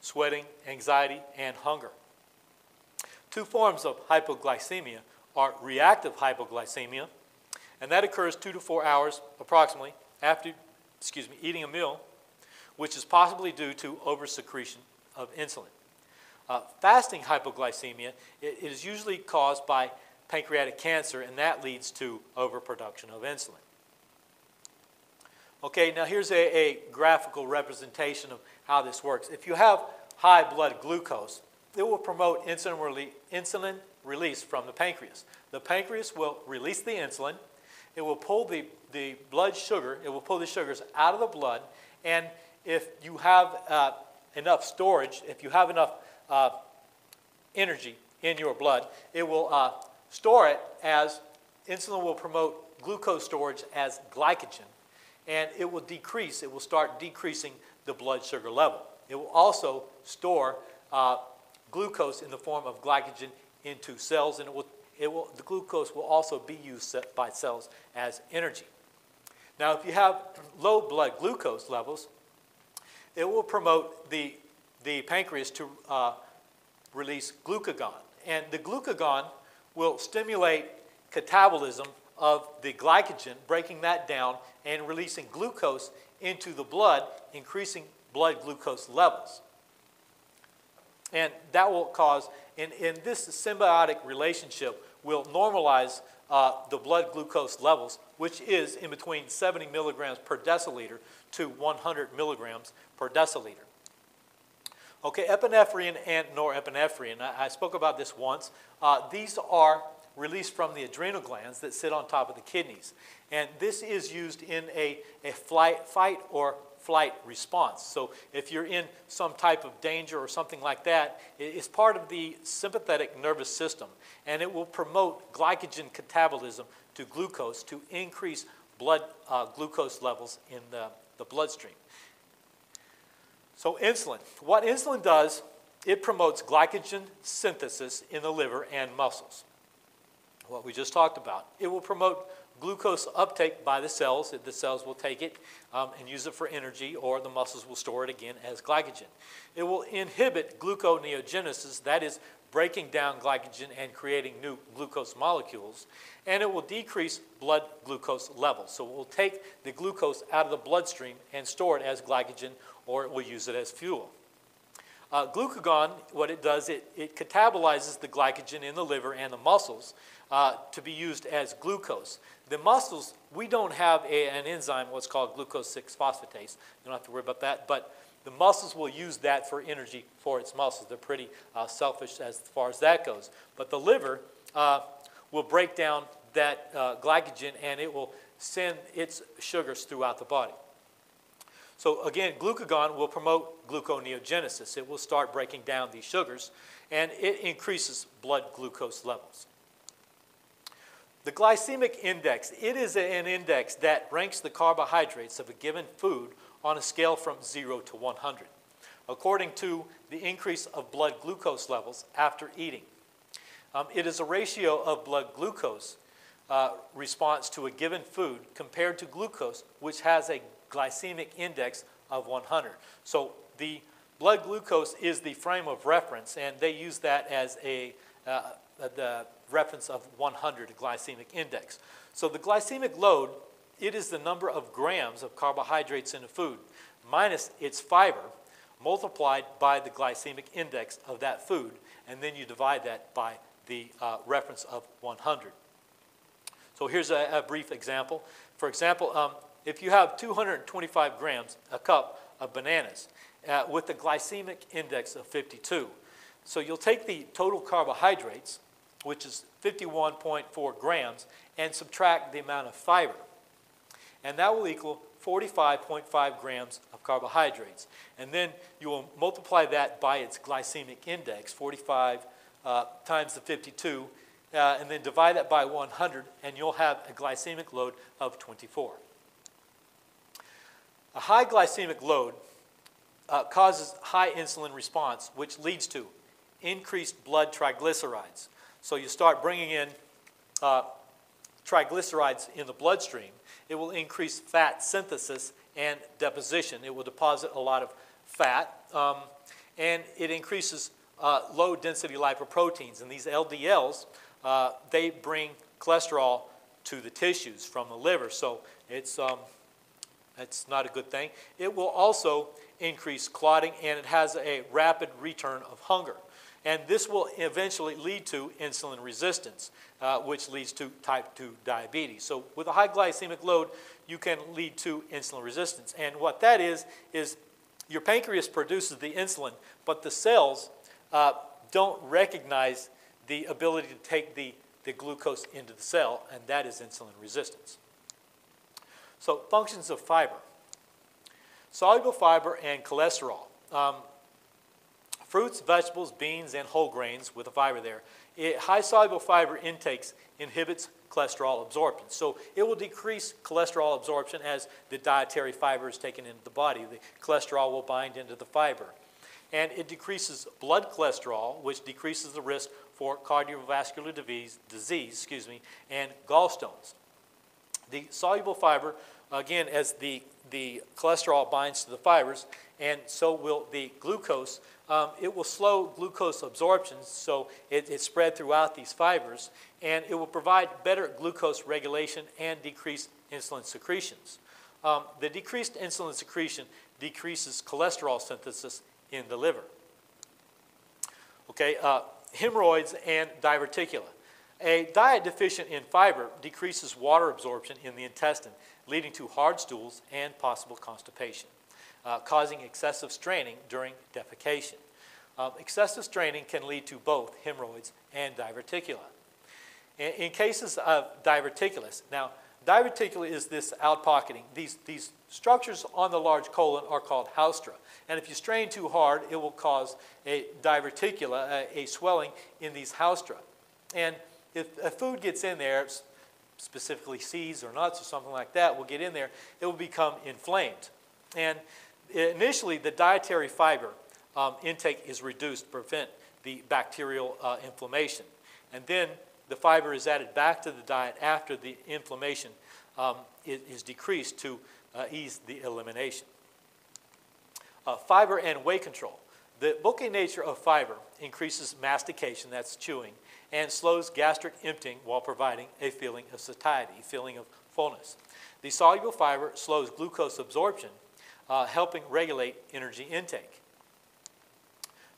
sweating, anxiety, and hunger. Two forms of hypoglycemia are reactive hypoglycemia, and that occurs two to four hours approximately after, excuse me, eating a meal, which is possibly due to oversecretion of insulin. Uh, fasting hypoglycemia it, it is usually caused by pancreatic cancer, and that leads to overproduction of insulin. Okay, now here's a, a graphical representation of how this works. If you have high blood glucose, it will promote insulin, rele insulin release from the pancreas. The pancreas will release the insulin, it will pull the, the blood sugar, it will pull the sugars out of the blood, and if you have uh, enough storage, if you have enough uh, energy in your blood, it will uh, store it as insulin will promote glucose storage as glycogen, and it will decrease, it will start decreasing the blood sugar level. It will also store uh, glucose in the form of glycogen into cells, and it will it will, the glucose will also be used by cells as energy. Now, if you have low blood glucose levels, it will promote the, the pancreas to uh, release glucagon. And the glucagon will stimulate catabolism of the glycogen, breaking that down and releasing glucose into the blood, increasing blood glucose levels. And that will cause, in, in this symbiotic relationship, will normalize uh, the blood glucose levels, which is in between 70 milligrams per deciliter to 100 milligrams per deciliter. Okay, epinephrine and norepinephrine. I, I spoke about this once. Uh, these are released from the adrenal glands that sit on top of the kidneys. And this is used in a, a flight, fight or flight response. So if you're in some type of danger or something like that, it's part of the sympathetic nervous system, and it will promote glycogen catabolism to glucose to increase blood uh, glucose levels in the, the bloodstream. So insulin, what insulin does, it promotes glycogen synthesis in the liver and muscles. What we just talked about. It will promote glucose uptake by the cells. The cells will take it um, and use it for energy, or the muscles will store it again as glycogen. It will inhibit gluconeogenesis, that is, breaking down glycogen and creating new glucose molecules, and it will decrease blood glucose levels. So it will take the glucose out of the bloodstream and store it as glycogen or it will use it as fuel. Uh, glucagon, what it does, it, it catabolizes the glycogen in the liver and the muscles uh, to be used as glucose. The muscles, we don't have a, an enzyme, what's called glucose 6 phosphatase. You don't have to worry about that, but the muscles will use that for energy for its muscles. They're pretty uh, selfish as far as that goes. But the liver uh, will break down that uh, glycogen and it will send its sugars throughout the body. So again, glucagon will promote gluconeogenesis. It will start breaking down these sugars and it increases blood glucose levels. The glycemic index, it is an index that ranks the carbohydrates of a given food on a scale from 0 to 100, according to the increase of blood glucose levels after eating. Um, it is a ratio of blood glucose uh, response to a given food compared to glucose, which has a glycemic index of 100. So the blood glucose is the frame of reference, and they use that as a uh, the reference of 100 glycemic index. So the glycemic load it is the number of grams of carbohydrates in a food minus its fiber multiplied by the glycemic index of that food, and then you divide that by the uh, reference of 100. So here's a, a brief example. For example, um, if you have 225 grams, a cup of bananas, uh, with a glycemic index of 52, so you'll take the total carbohydrates, which is 51.4 grams, and subtract the amount of fiber and that will equal 45.5 grams of carbohydrates. And then you will multiply that by its glycemic index, 45 uh, times the 52, uh, and then divide that by 100, and you'll have a glycemic load of 24. A high glycemic load uh, causes high insulin response, which leads to increased blood triglycerides. So you start bringing in uh, triglycerides in the bloodstream, it will increase fat synthesis and deposition. It will deposit a lot of fat, um, and it increases uh, low density lipoproteins. And these LDLs, uh, they bring cholesterol to the tissues from the liver, so it's, um, it's not a good thing. It will also increase clotting, and it has a rapid return of hunger. And this will eventually lead to insulin resistance, uh, which leads to type 2 diabetes. So with a high glycemic load, you can lead to insulin resistance. And what that is, is your pancreas produces the insulin, but the cells uh, don't recognize the ability to take the, the glucose into the cell, and that is insulin resistance. So functions of fiber. Soluble fiber and cholesterol. Um, Fruits, vegetables, beans, and whole grains with a fiber there. It, high soluble fiber intakes inhibits cholesterol absorption. So it will decrease cholesterol absorption as the dietary fiber is taken into the body. The cholesterol will bind into the fiber. And it decreases blood cholesterol, which decreases the risk for cardiovascular disease, disease excuse me, and gallstones. The soluble fiber, again, as the, the cholesterol binds to the fibers, and so will the glucose. Um, it will slow glucose absorption, so it, it's spread throughout these fibers, and it will provide better glucose regulation and decrease insulin secretions. Um, the decreased insulin secretion decreases cholesterol synthesis in the liver. Okay, uh, hemorrhoids and diverticula. A diet deficient in fiber decreases water absorption in the intestine, leading to hard stools and possible constipation uh, causing excessive straining during defecation. Um, excessive straining can lead to both hemorrhoids and diverticula. In, in cases of diverticulus, now diverticula is this outpocketing. These, these structures on the large colon are called haustra. And if you strain too hard, it will cause a diverticula, a, a swelling in these haustra. And if a food gets in there, specifically seeds or nuts or something like that, will get in there, it will become inflamed. And initially the dietary fiber um, intake is reduced to prevent the bacterial uh, inflammation. And then the fiber is added back to the diet after the inflammation um, is, is, decreased to uh, ease the elimination. Uh, fiber and weight control. The bulky nature of fiber increases mastication, that's chewing, and slows gastric emptying while providing a feeling of satiety, feeling of fullness. The soluble fiber slows glucose absorption uh, helping regulate energy intake.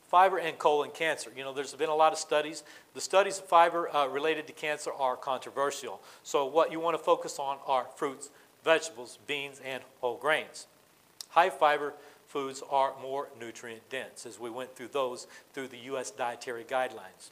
Fiber and colon cancer. You know, there's been a lot of studies. The studies of fiber uh, related to cancer are controversial. So what you want to focus on are fruits, vegetables, beans, and whole grains. High fiber foods are more nutrient dense, as we went through those through the U.S. dietary guidelines.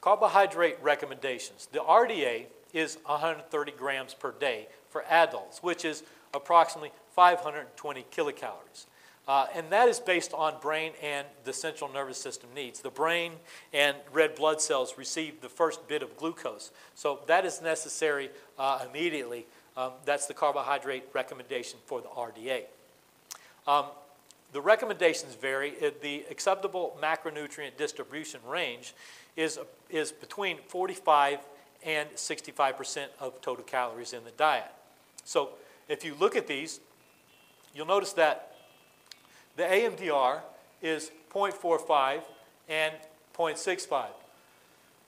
Carbohydrate recommendations. The RDA is 130 grams per day for adults, which is approximately 520 kilocalories. Uh, and that is based on brain and the central nervous system needs. The brain and red blood cells receive the first bit of glucose. So that is necessary uh, immediately. Um, that's the carbohydrate recommendation for the RDA. Um, the recommendations vary. The acceptable macronutrient distribution range is, is between 45 and 65% of total calories in the diet. So if you look at these, you'll notice that the AMDR is 0.45 and 0.65.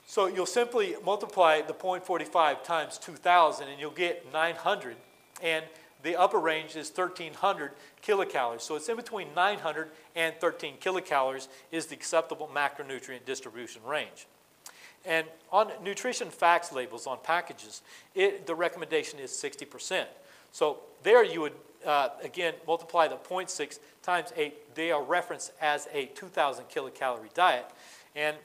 So you'll simply multiply the 0.45 times 2,000 and you'll get 900. And the upper range is 1,300 kilocalories. So it's in between 900 and 13 kilocalories is the acceptable macronutrient distribution range. And on nutrition facts labels on packages, it, the recommendation is 60%. So there you would, uh, again, multiply the 0.6 times 8. They are referenced as a 2,000 kilocalorie diet. And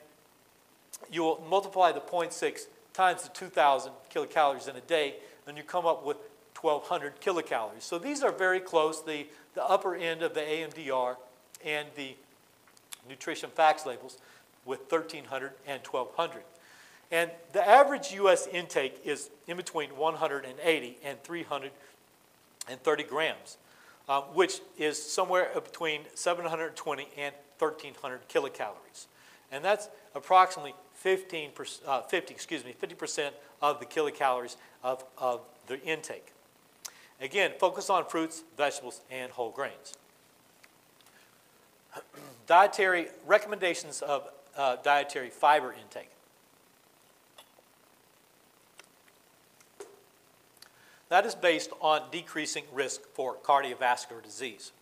you will multiply the 0.6 times the 2,000 kilocalories in a day, and you come up with 1,200 kilocalories. So these are very close, the, the upper end of the AMDR and the nutrition facts labels with 1,300 and 1,200. And the average U.S. intake is in between 180 and 330 grams, uh, which is somewhere between 720 and 1,300 kilocalories. And that's approximately 15 uh, 50, excuse me, 50% of the kilocalories of, of the intake. Again, focus on fruits, vegetables, and whole grains. dietary recommendations of uh, dietary fiber intake. That is based on decreasing risk for cardiovascular disease.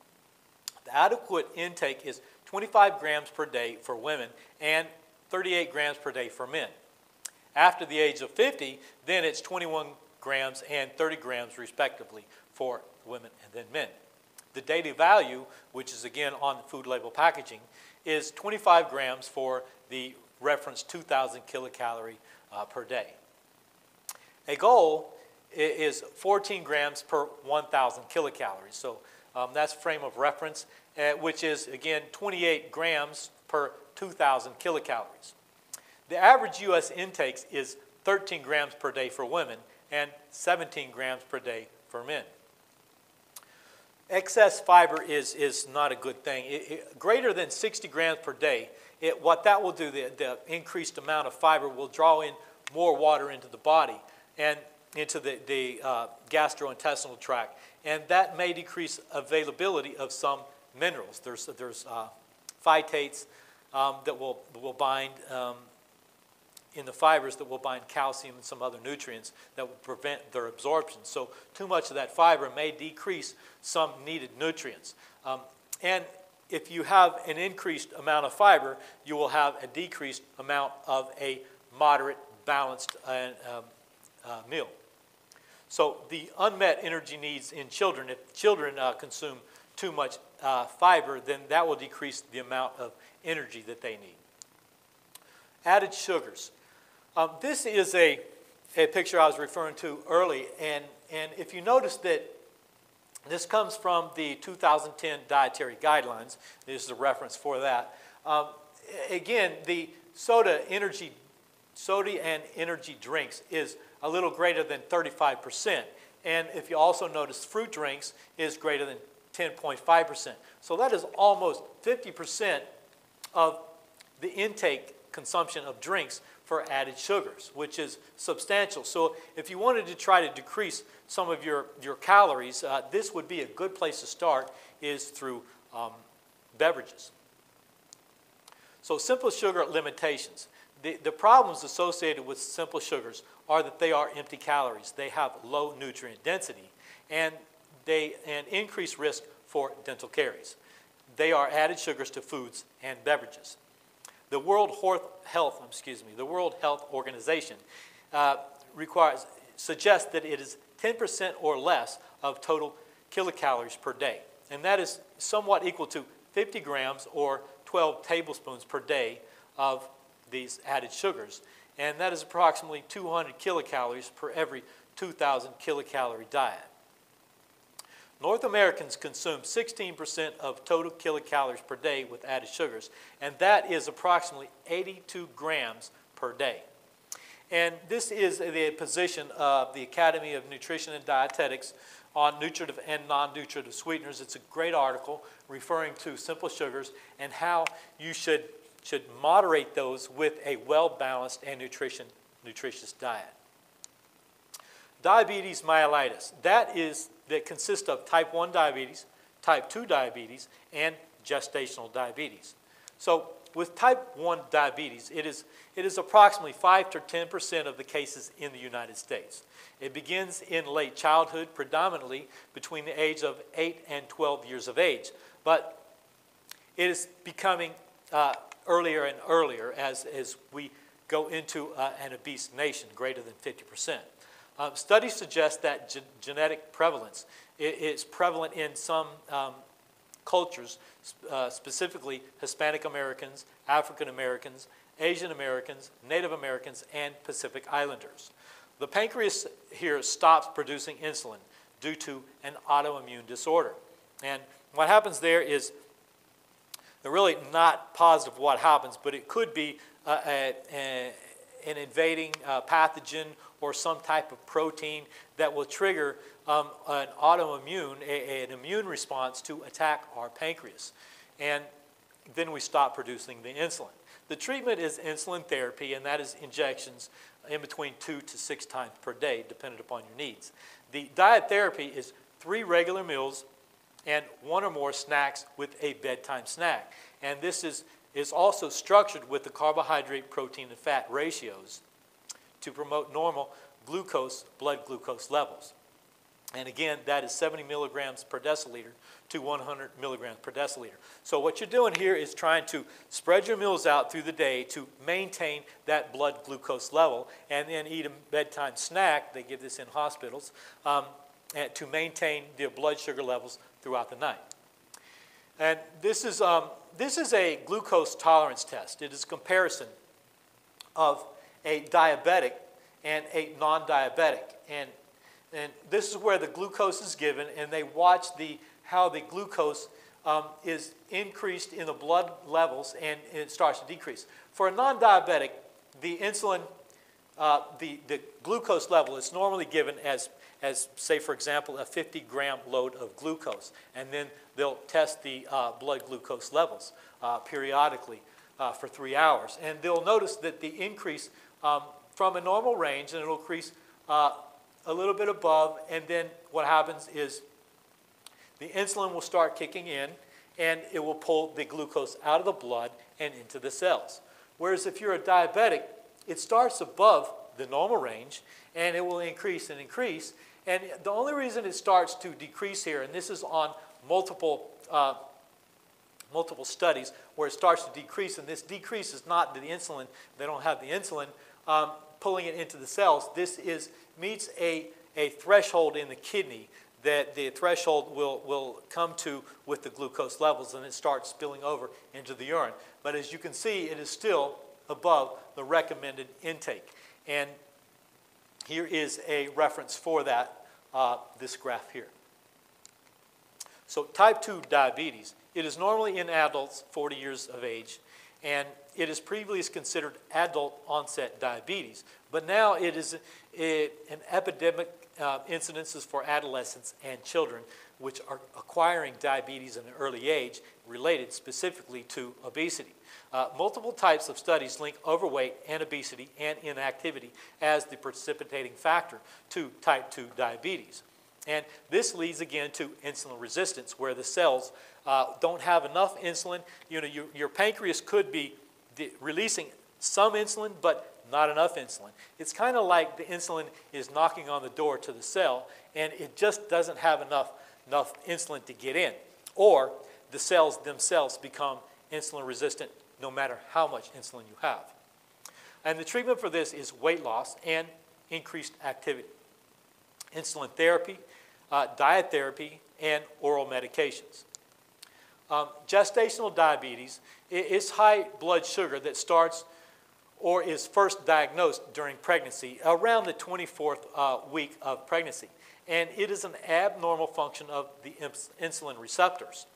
The adequate intake is 25 grams per day for women and 38 grams per day for men. After the age of 50, then it's 21 grams and 30 grams respectively for women and then men. The daily value, which is again on the food label packaging, is 25 grams for the reference 2,000 kilocalorie uh, per day. A goal is 14 grams per 1,000 kilocalories. So um, that's frame of reference, uh, which is again 28 grams per 2,000 kilocalories. The average U.S. intakes is 13 grams per day for women and 17 grams per day for men. Excess fiber is, is not a good thing. It, it, greater than 60 grams per day, it, what that will do, the, the increased amount of fiber will draw in more water into the body and into the, the uh, gastrointestinal tract. And that may decrease availability of some minerals. There's, there's uh, phytates um, that will, will bind um, in the fibers that will bind calcium and some other nutrients that will prevent their absorption. So too much of that fiber may decrease some needed nutrients. Um, and if you have an increased amount of fiber, you will have a decreased amount of a moderate, balanced uh, uh, meal. So the unmet energy needs in children, if children uh, consume too much uh, fiber, then that will decrease the amount of energy that they need. Added sugars. Um, this is a, a picture I was referring to early, and, and if you notice that this comes from the 2010 dietary guidelines, this is a reference for that. Um, again, the soda energy, soda and energy drinks is a little greater than 35%. And if you also notice, fruit drinks is greater than 10.5%. So that is almost 50% of the intake consumption of drinks for added sugars, which is substantial. So if you wanted to try to decrease some of your, your calories, uh, this would be a good place to start is through um, beverages. So simple sugar limitations. The, the problems associated with simple sugars are that they are empty calories. They have low nutrient density. And they an increased risk for dental caries. They are added sugars to foods and beverages. The World Health, excuse me, the World Health Organization uh, requires, suggests that it is 10% or less of total kilocalories per day. And that is somewhat equal to 50 grams or 12 tablespoons per day of these added sugars. And that is approximately 200 kilocalories per every 2,000 kilocalorie diet. North Americans consume 16% of total kilocalories per day with added sugars, and that is approximately 82 grams per day. And this is the position of the Academy of Nutrition and Dietetics on nutritive and non-nutritive sweeteners. It's a great article referring to simple sugars and how you should, should moderate those with a well-balanced and nutrition, nutritious diet. Diabetes mellitus, that is that consists of type 1 diabetes, type 2 diabetes, and gestational diabetes. So with type 1 diabetes, it is, it is approximately 5 to 10% of the cases in the United States. It begins in late childhood, predominantly between the age of 8 and 12 years of age. But it is becoming uh, earlier and earlier as, as we go into uh, an obese nation, greater than 50%. Um, studies suggest that ge genetic prevalence is prevalent in some um, cultures, uh, specifically Hispanic Americans, African Americans, Asian Americans, Native Americans, and Pacific Islanders. The pancreas here stops producing insulin due to an autoimmune disorder. And what happens there is they're really not positive what happens, but it could be uh, a, a, an invading uh, pathogen or some type of protein that will trigger um, an autoimmune, a, an immune response to attack our pancreas. And then we stop producing the insulin. The treatment is insulin therapy, and that is injections in between two to six times per day, depending upon your needs. The diet therapy is three regular meals and one or more snacks with a bedtime snack. And this is, is also structured with the carbohydrate, protein, and fat ratios to promote normal glucose, blood glucose levels. And again, that is 70 milligrams per deciliter to 100 milligrams per deciliter. So what you're doing here is trying to spread your meals out through the day to maintain that blood glucose level and then eat a bedtime snack, they give this in hospitals, um, to maintain their blood sugar levels throughout the night. And this is, um, this is a glucose tolerance test. It is a comparison of a diabetic and a non-diabetic. And, and this is where the glucose is given, and they watch the, how the glucose um, is increased in the blood levels and it starts to decrease. For a non-diabetic, the insulin, uh, the, the glucose level is normally given as, as, say, for example, a 50 gram load of glucose. And then they'll test the uh, blood glucose levels uh, periodically uh, for three hours. And they'll notice that the increase um, from a normal range, and it'll increase uh, a little bit above, and then what happens is the insulin will start kicking in, and it will pull the glucose out of the blood and into the cells. Whereas if you're a diabetic, it starts above the normal range, and it will increase and increase. And the only reason it starts to decrease here, and this is on multiple uh, multiple studies where it starts to decrease, and this decrease is not the insulin, they don't have the insulin um, pulling it into the cells. This is, meets a, a threshold in the kidney that the threshold will, will come to with the glucose levels and it starts spilling over into the urine. But as you can see, it is still above the recommended intake. And here is a reference for that, uh, this graph here. So type 2 diabetes it is normally in adults 40 years of age, and it is previously considered adult onset diabetes. But now it is a, an epidemic uh, incidences for adolescents and children which are acquiring diabetes at an early age related specifically to obesity. Uh, multiple types of studies link overweight and obesity and inactivity as the precipitating factor to type 2 diabetes. And this leads again to insulin resistance, where the cells uh, don't have enough insulin. You know, your, your pancreas could be releasing some insulin, but not enough insulin. It's kind of like the insulin is knocking on the door to the cell, and it just doesn't have enough enough insulin to get in, or the cells themselves become insulin resistant no matter how much insulin you have. And the treatment for this is weight loss and increased activity, insulin therapy, uh, diet therapy, and oral medications. Um, gestational diabetes is high blood sugar that starts or is first diagnosed during pregnancy around the 24th uh, week of pregnancy. And it is an abnormal function of the insulin receptors.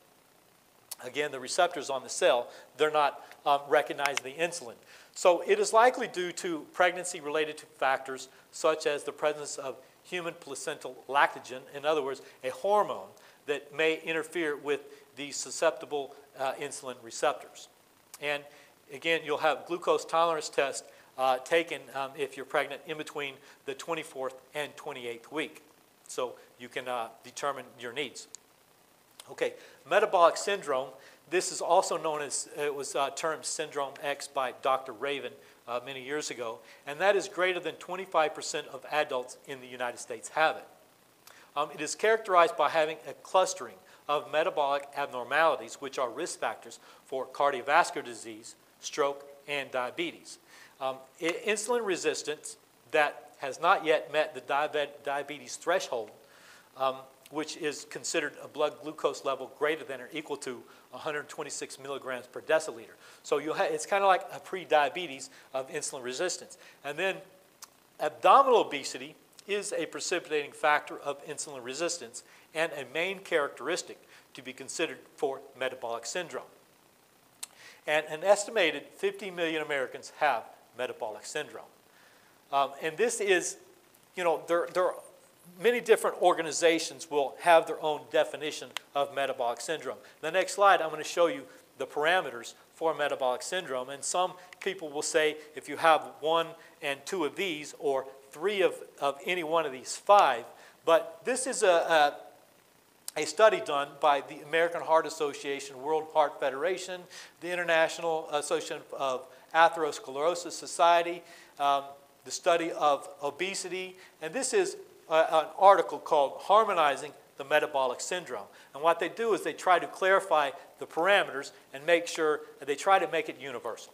Again, the receptors on the cell, they're not um, recognizing the insulin. So it is likely due to pregnancy related to factors such as the presence of human placental lactogen, in other words, a hormone that may interfere with the susceptible uh, insulin receptors. And again, you'll have glucose tolerance test uh, taken um, if you're pregnant in between the 24th and 28th week. So you can uh, determine your needs. Okay, metabolic syndrome. This is also known as, it was uh, termed Syndrome X by Dr. Reaven uh, many years ago, and that is greater than 25% of adults in the United States have it. Um, it is characterized by having a clustering of metabolic abnormalities, which are risk factors for cardiovascular disease, stroke, and diabetes. Um, insulin resistance that has not yet met the diabetes threshold um, which is considered a blood glucose level greater than or equal to 126 milligrams per deciliter. So it's kind of like a pre-diabetes of insulin resistance. And then abdominal obesity is a precipitating factor of insulin resistance and a main characteristic to be considered for metabolic syndrome. And an estimated 50 million Americans have metabolic syndrome. Um, and this is, you know, there, there are many different organizations will have their own definition of metabolic syndrome. The next slide, I'm going to show you the parameters for metabolic syndrome. And some people will say if you have one and two of these, or three of, of any one of these five. But this is a, a, study done by the American Heart Association, World Heart Federation, the International Association of Atherosclerosis Society, um, the study of obesity. And this is uh, an article called Harmonizing the Metabolic Syndrome. And what they do is they try to clarify the parameters and make sure, they try to make it universal.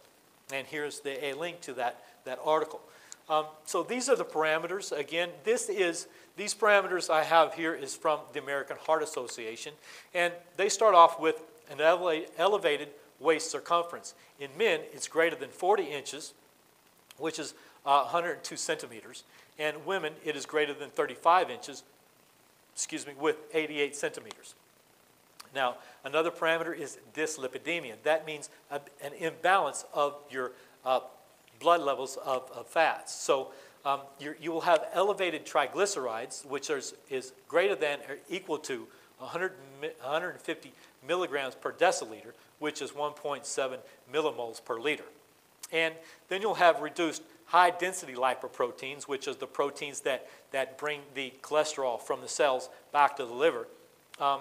And here's the, a link to that, that article. Um, so these are the parameters. Again, this is, these parameters I have here is from the American Heart Association. And they start off with an elevated waist circumference. In men, it's greater than 40 inches, which is uh, 102 centimeters and women it is greater than 35 inches, excuse me, with 88 centimeters. Now, another parameter is dyslipidemia. That means a, an imbalance of your uh, blood levels of, of fats. So um, you will have elevated triglycerides, which is, is greater than or equal to 100, 150 milligrams per deciliter, which is 1.7 millimoles per liter. And then you'll have reduced high density lipoproteins, which is the proteins that, that bring the cholesterol from the cells back to the liver. Um,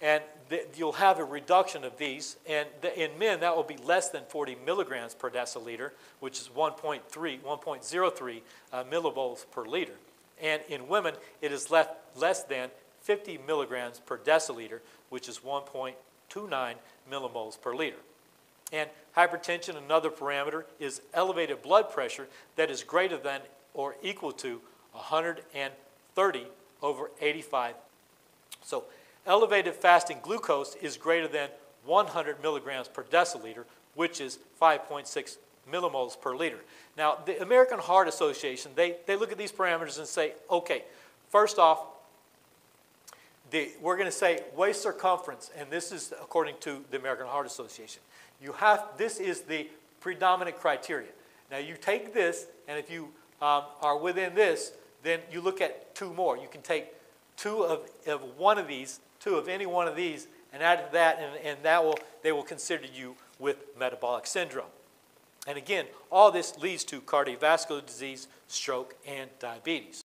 and you'll have a reduction of these. And in men, that will be less than 40 milligrams per deciliter, which is 1.3, 1.03 uh, millimoles per liter. And in women, it is less, less than 50 milligrams per deciliter, which is 1.29 millimoles per liter. And hypertension, another parameter, is elevated blood pressure that is greater than or equal to 130 over 85. So elevated fasting glucose is greater than 100 milligrams per deciliter, which is 5.6 millimoles per liter. Now, the American Heart Association, they, they look at these parameters and say, okay, first off, the, we're going to say waist circumference, and this is according to the American Heart Association. You have, this is the predominant criteria. Now you take this, and if you um, are within this, then you look at two more. You can take two of, of one of these, two of any one of these, and add to that, and, and that will, they will consider you with metabolic syndrome. And again, all this leads to cardiovascular disease, stroke, and diabetes.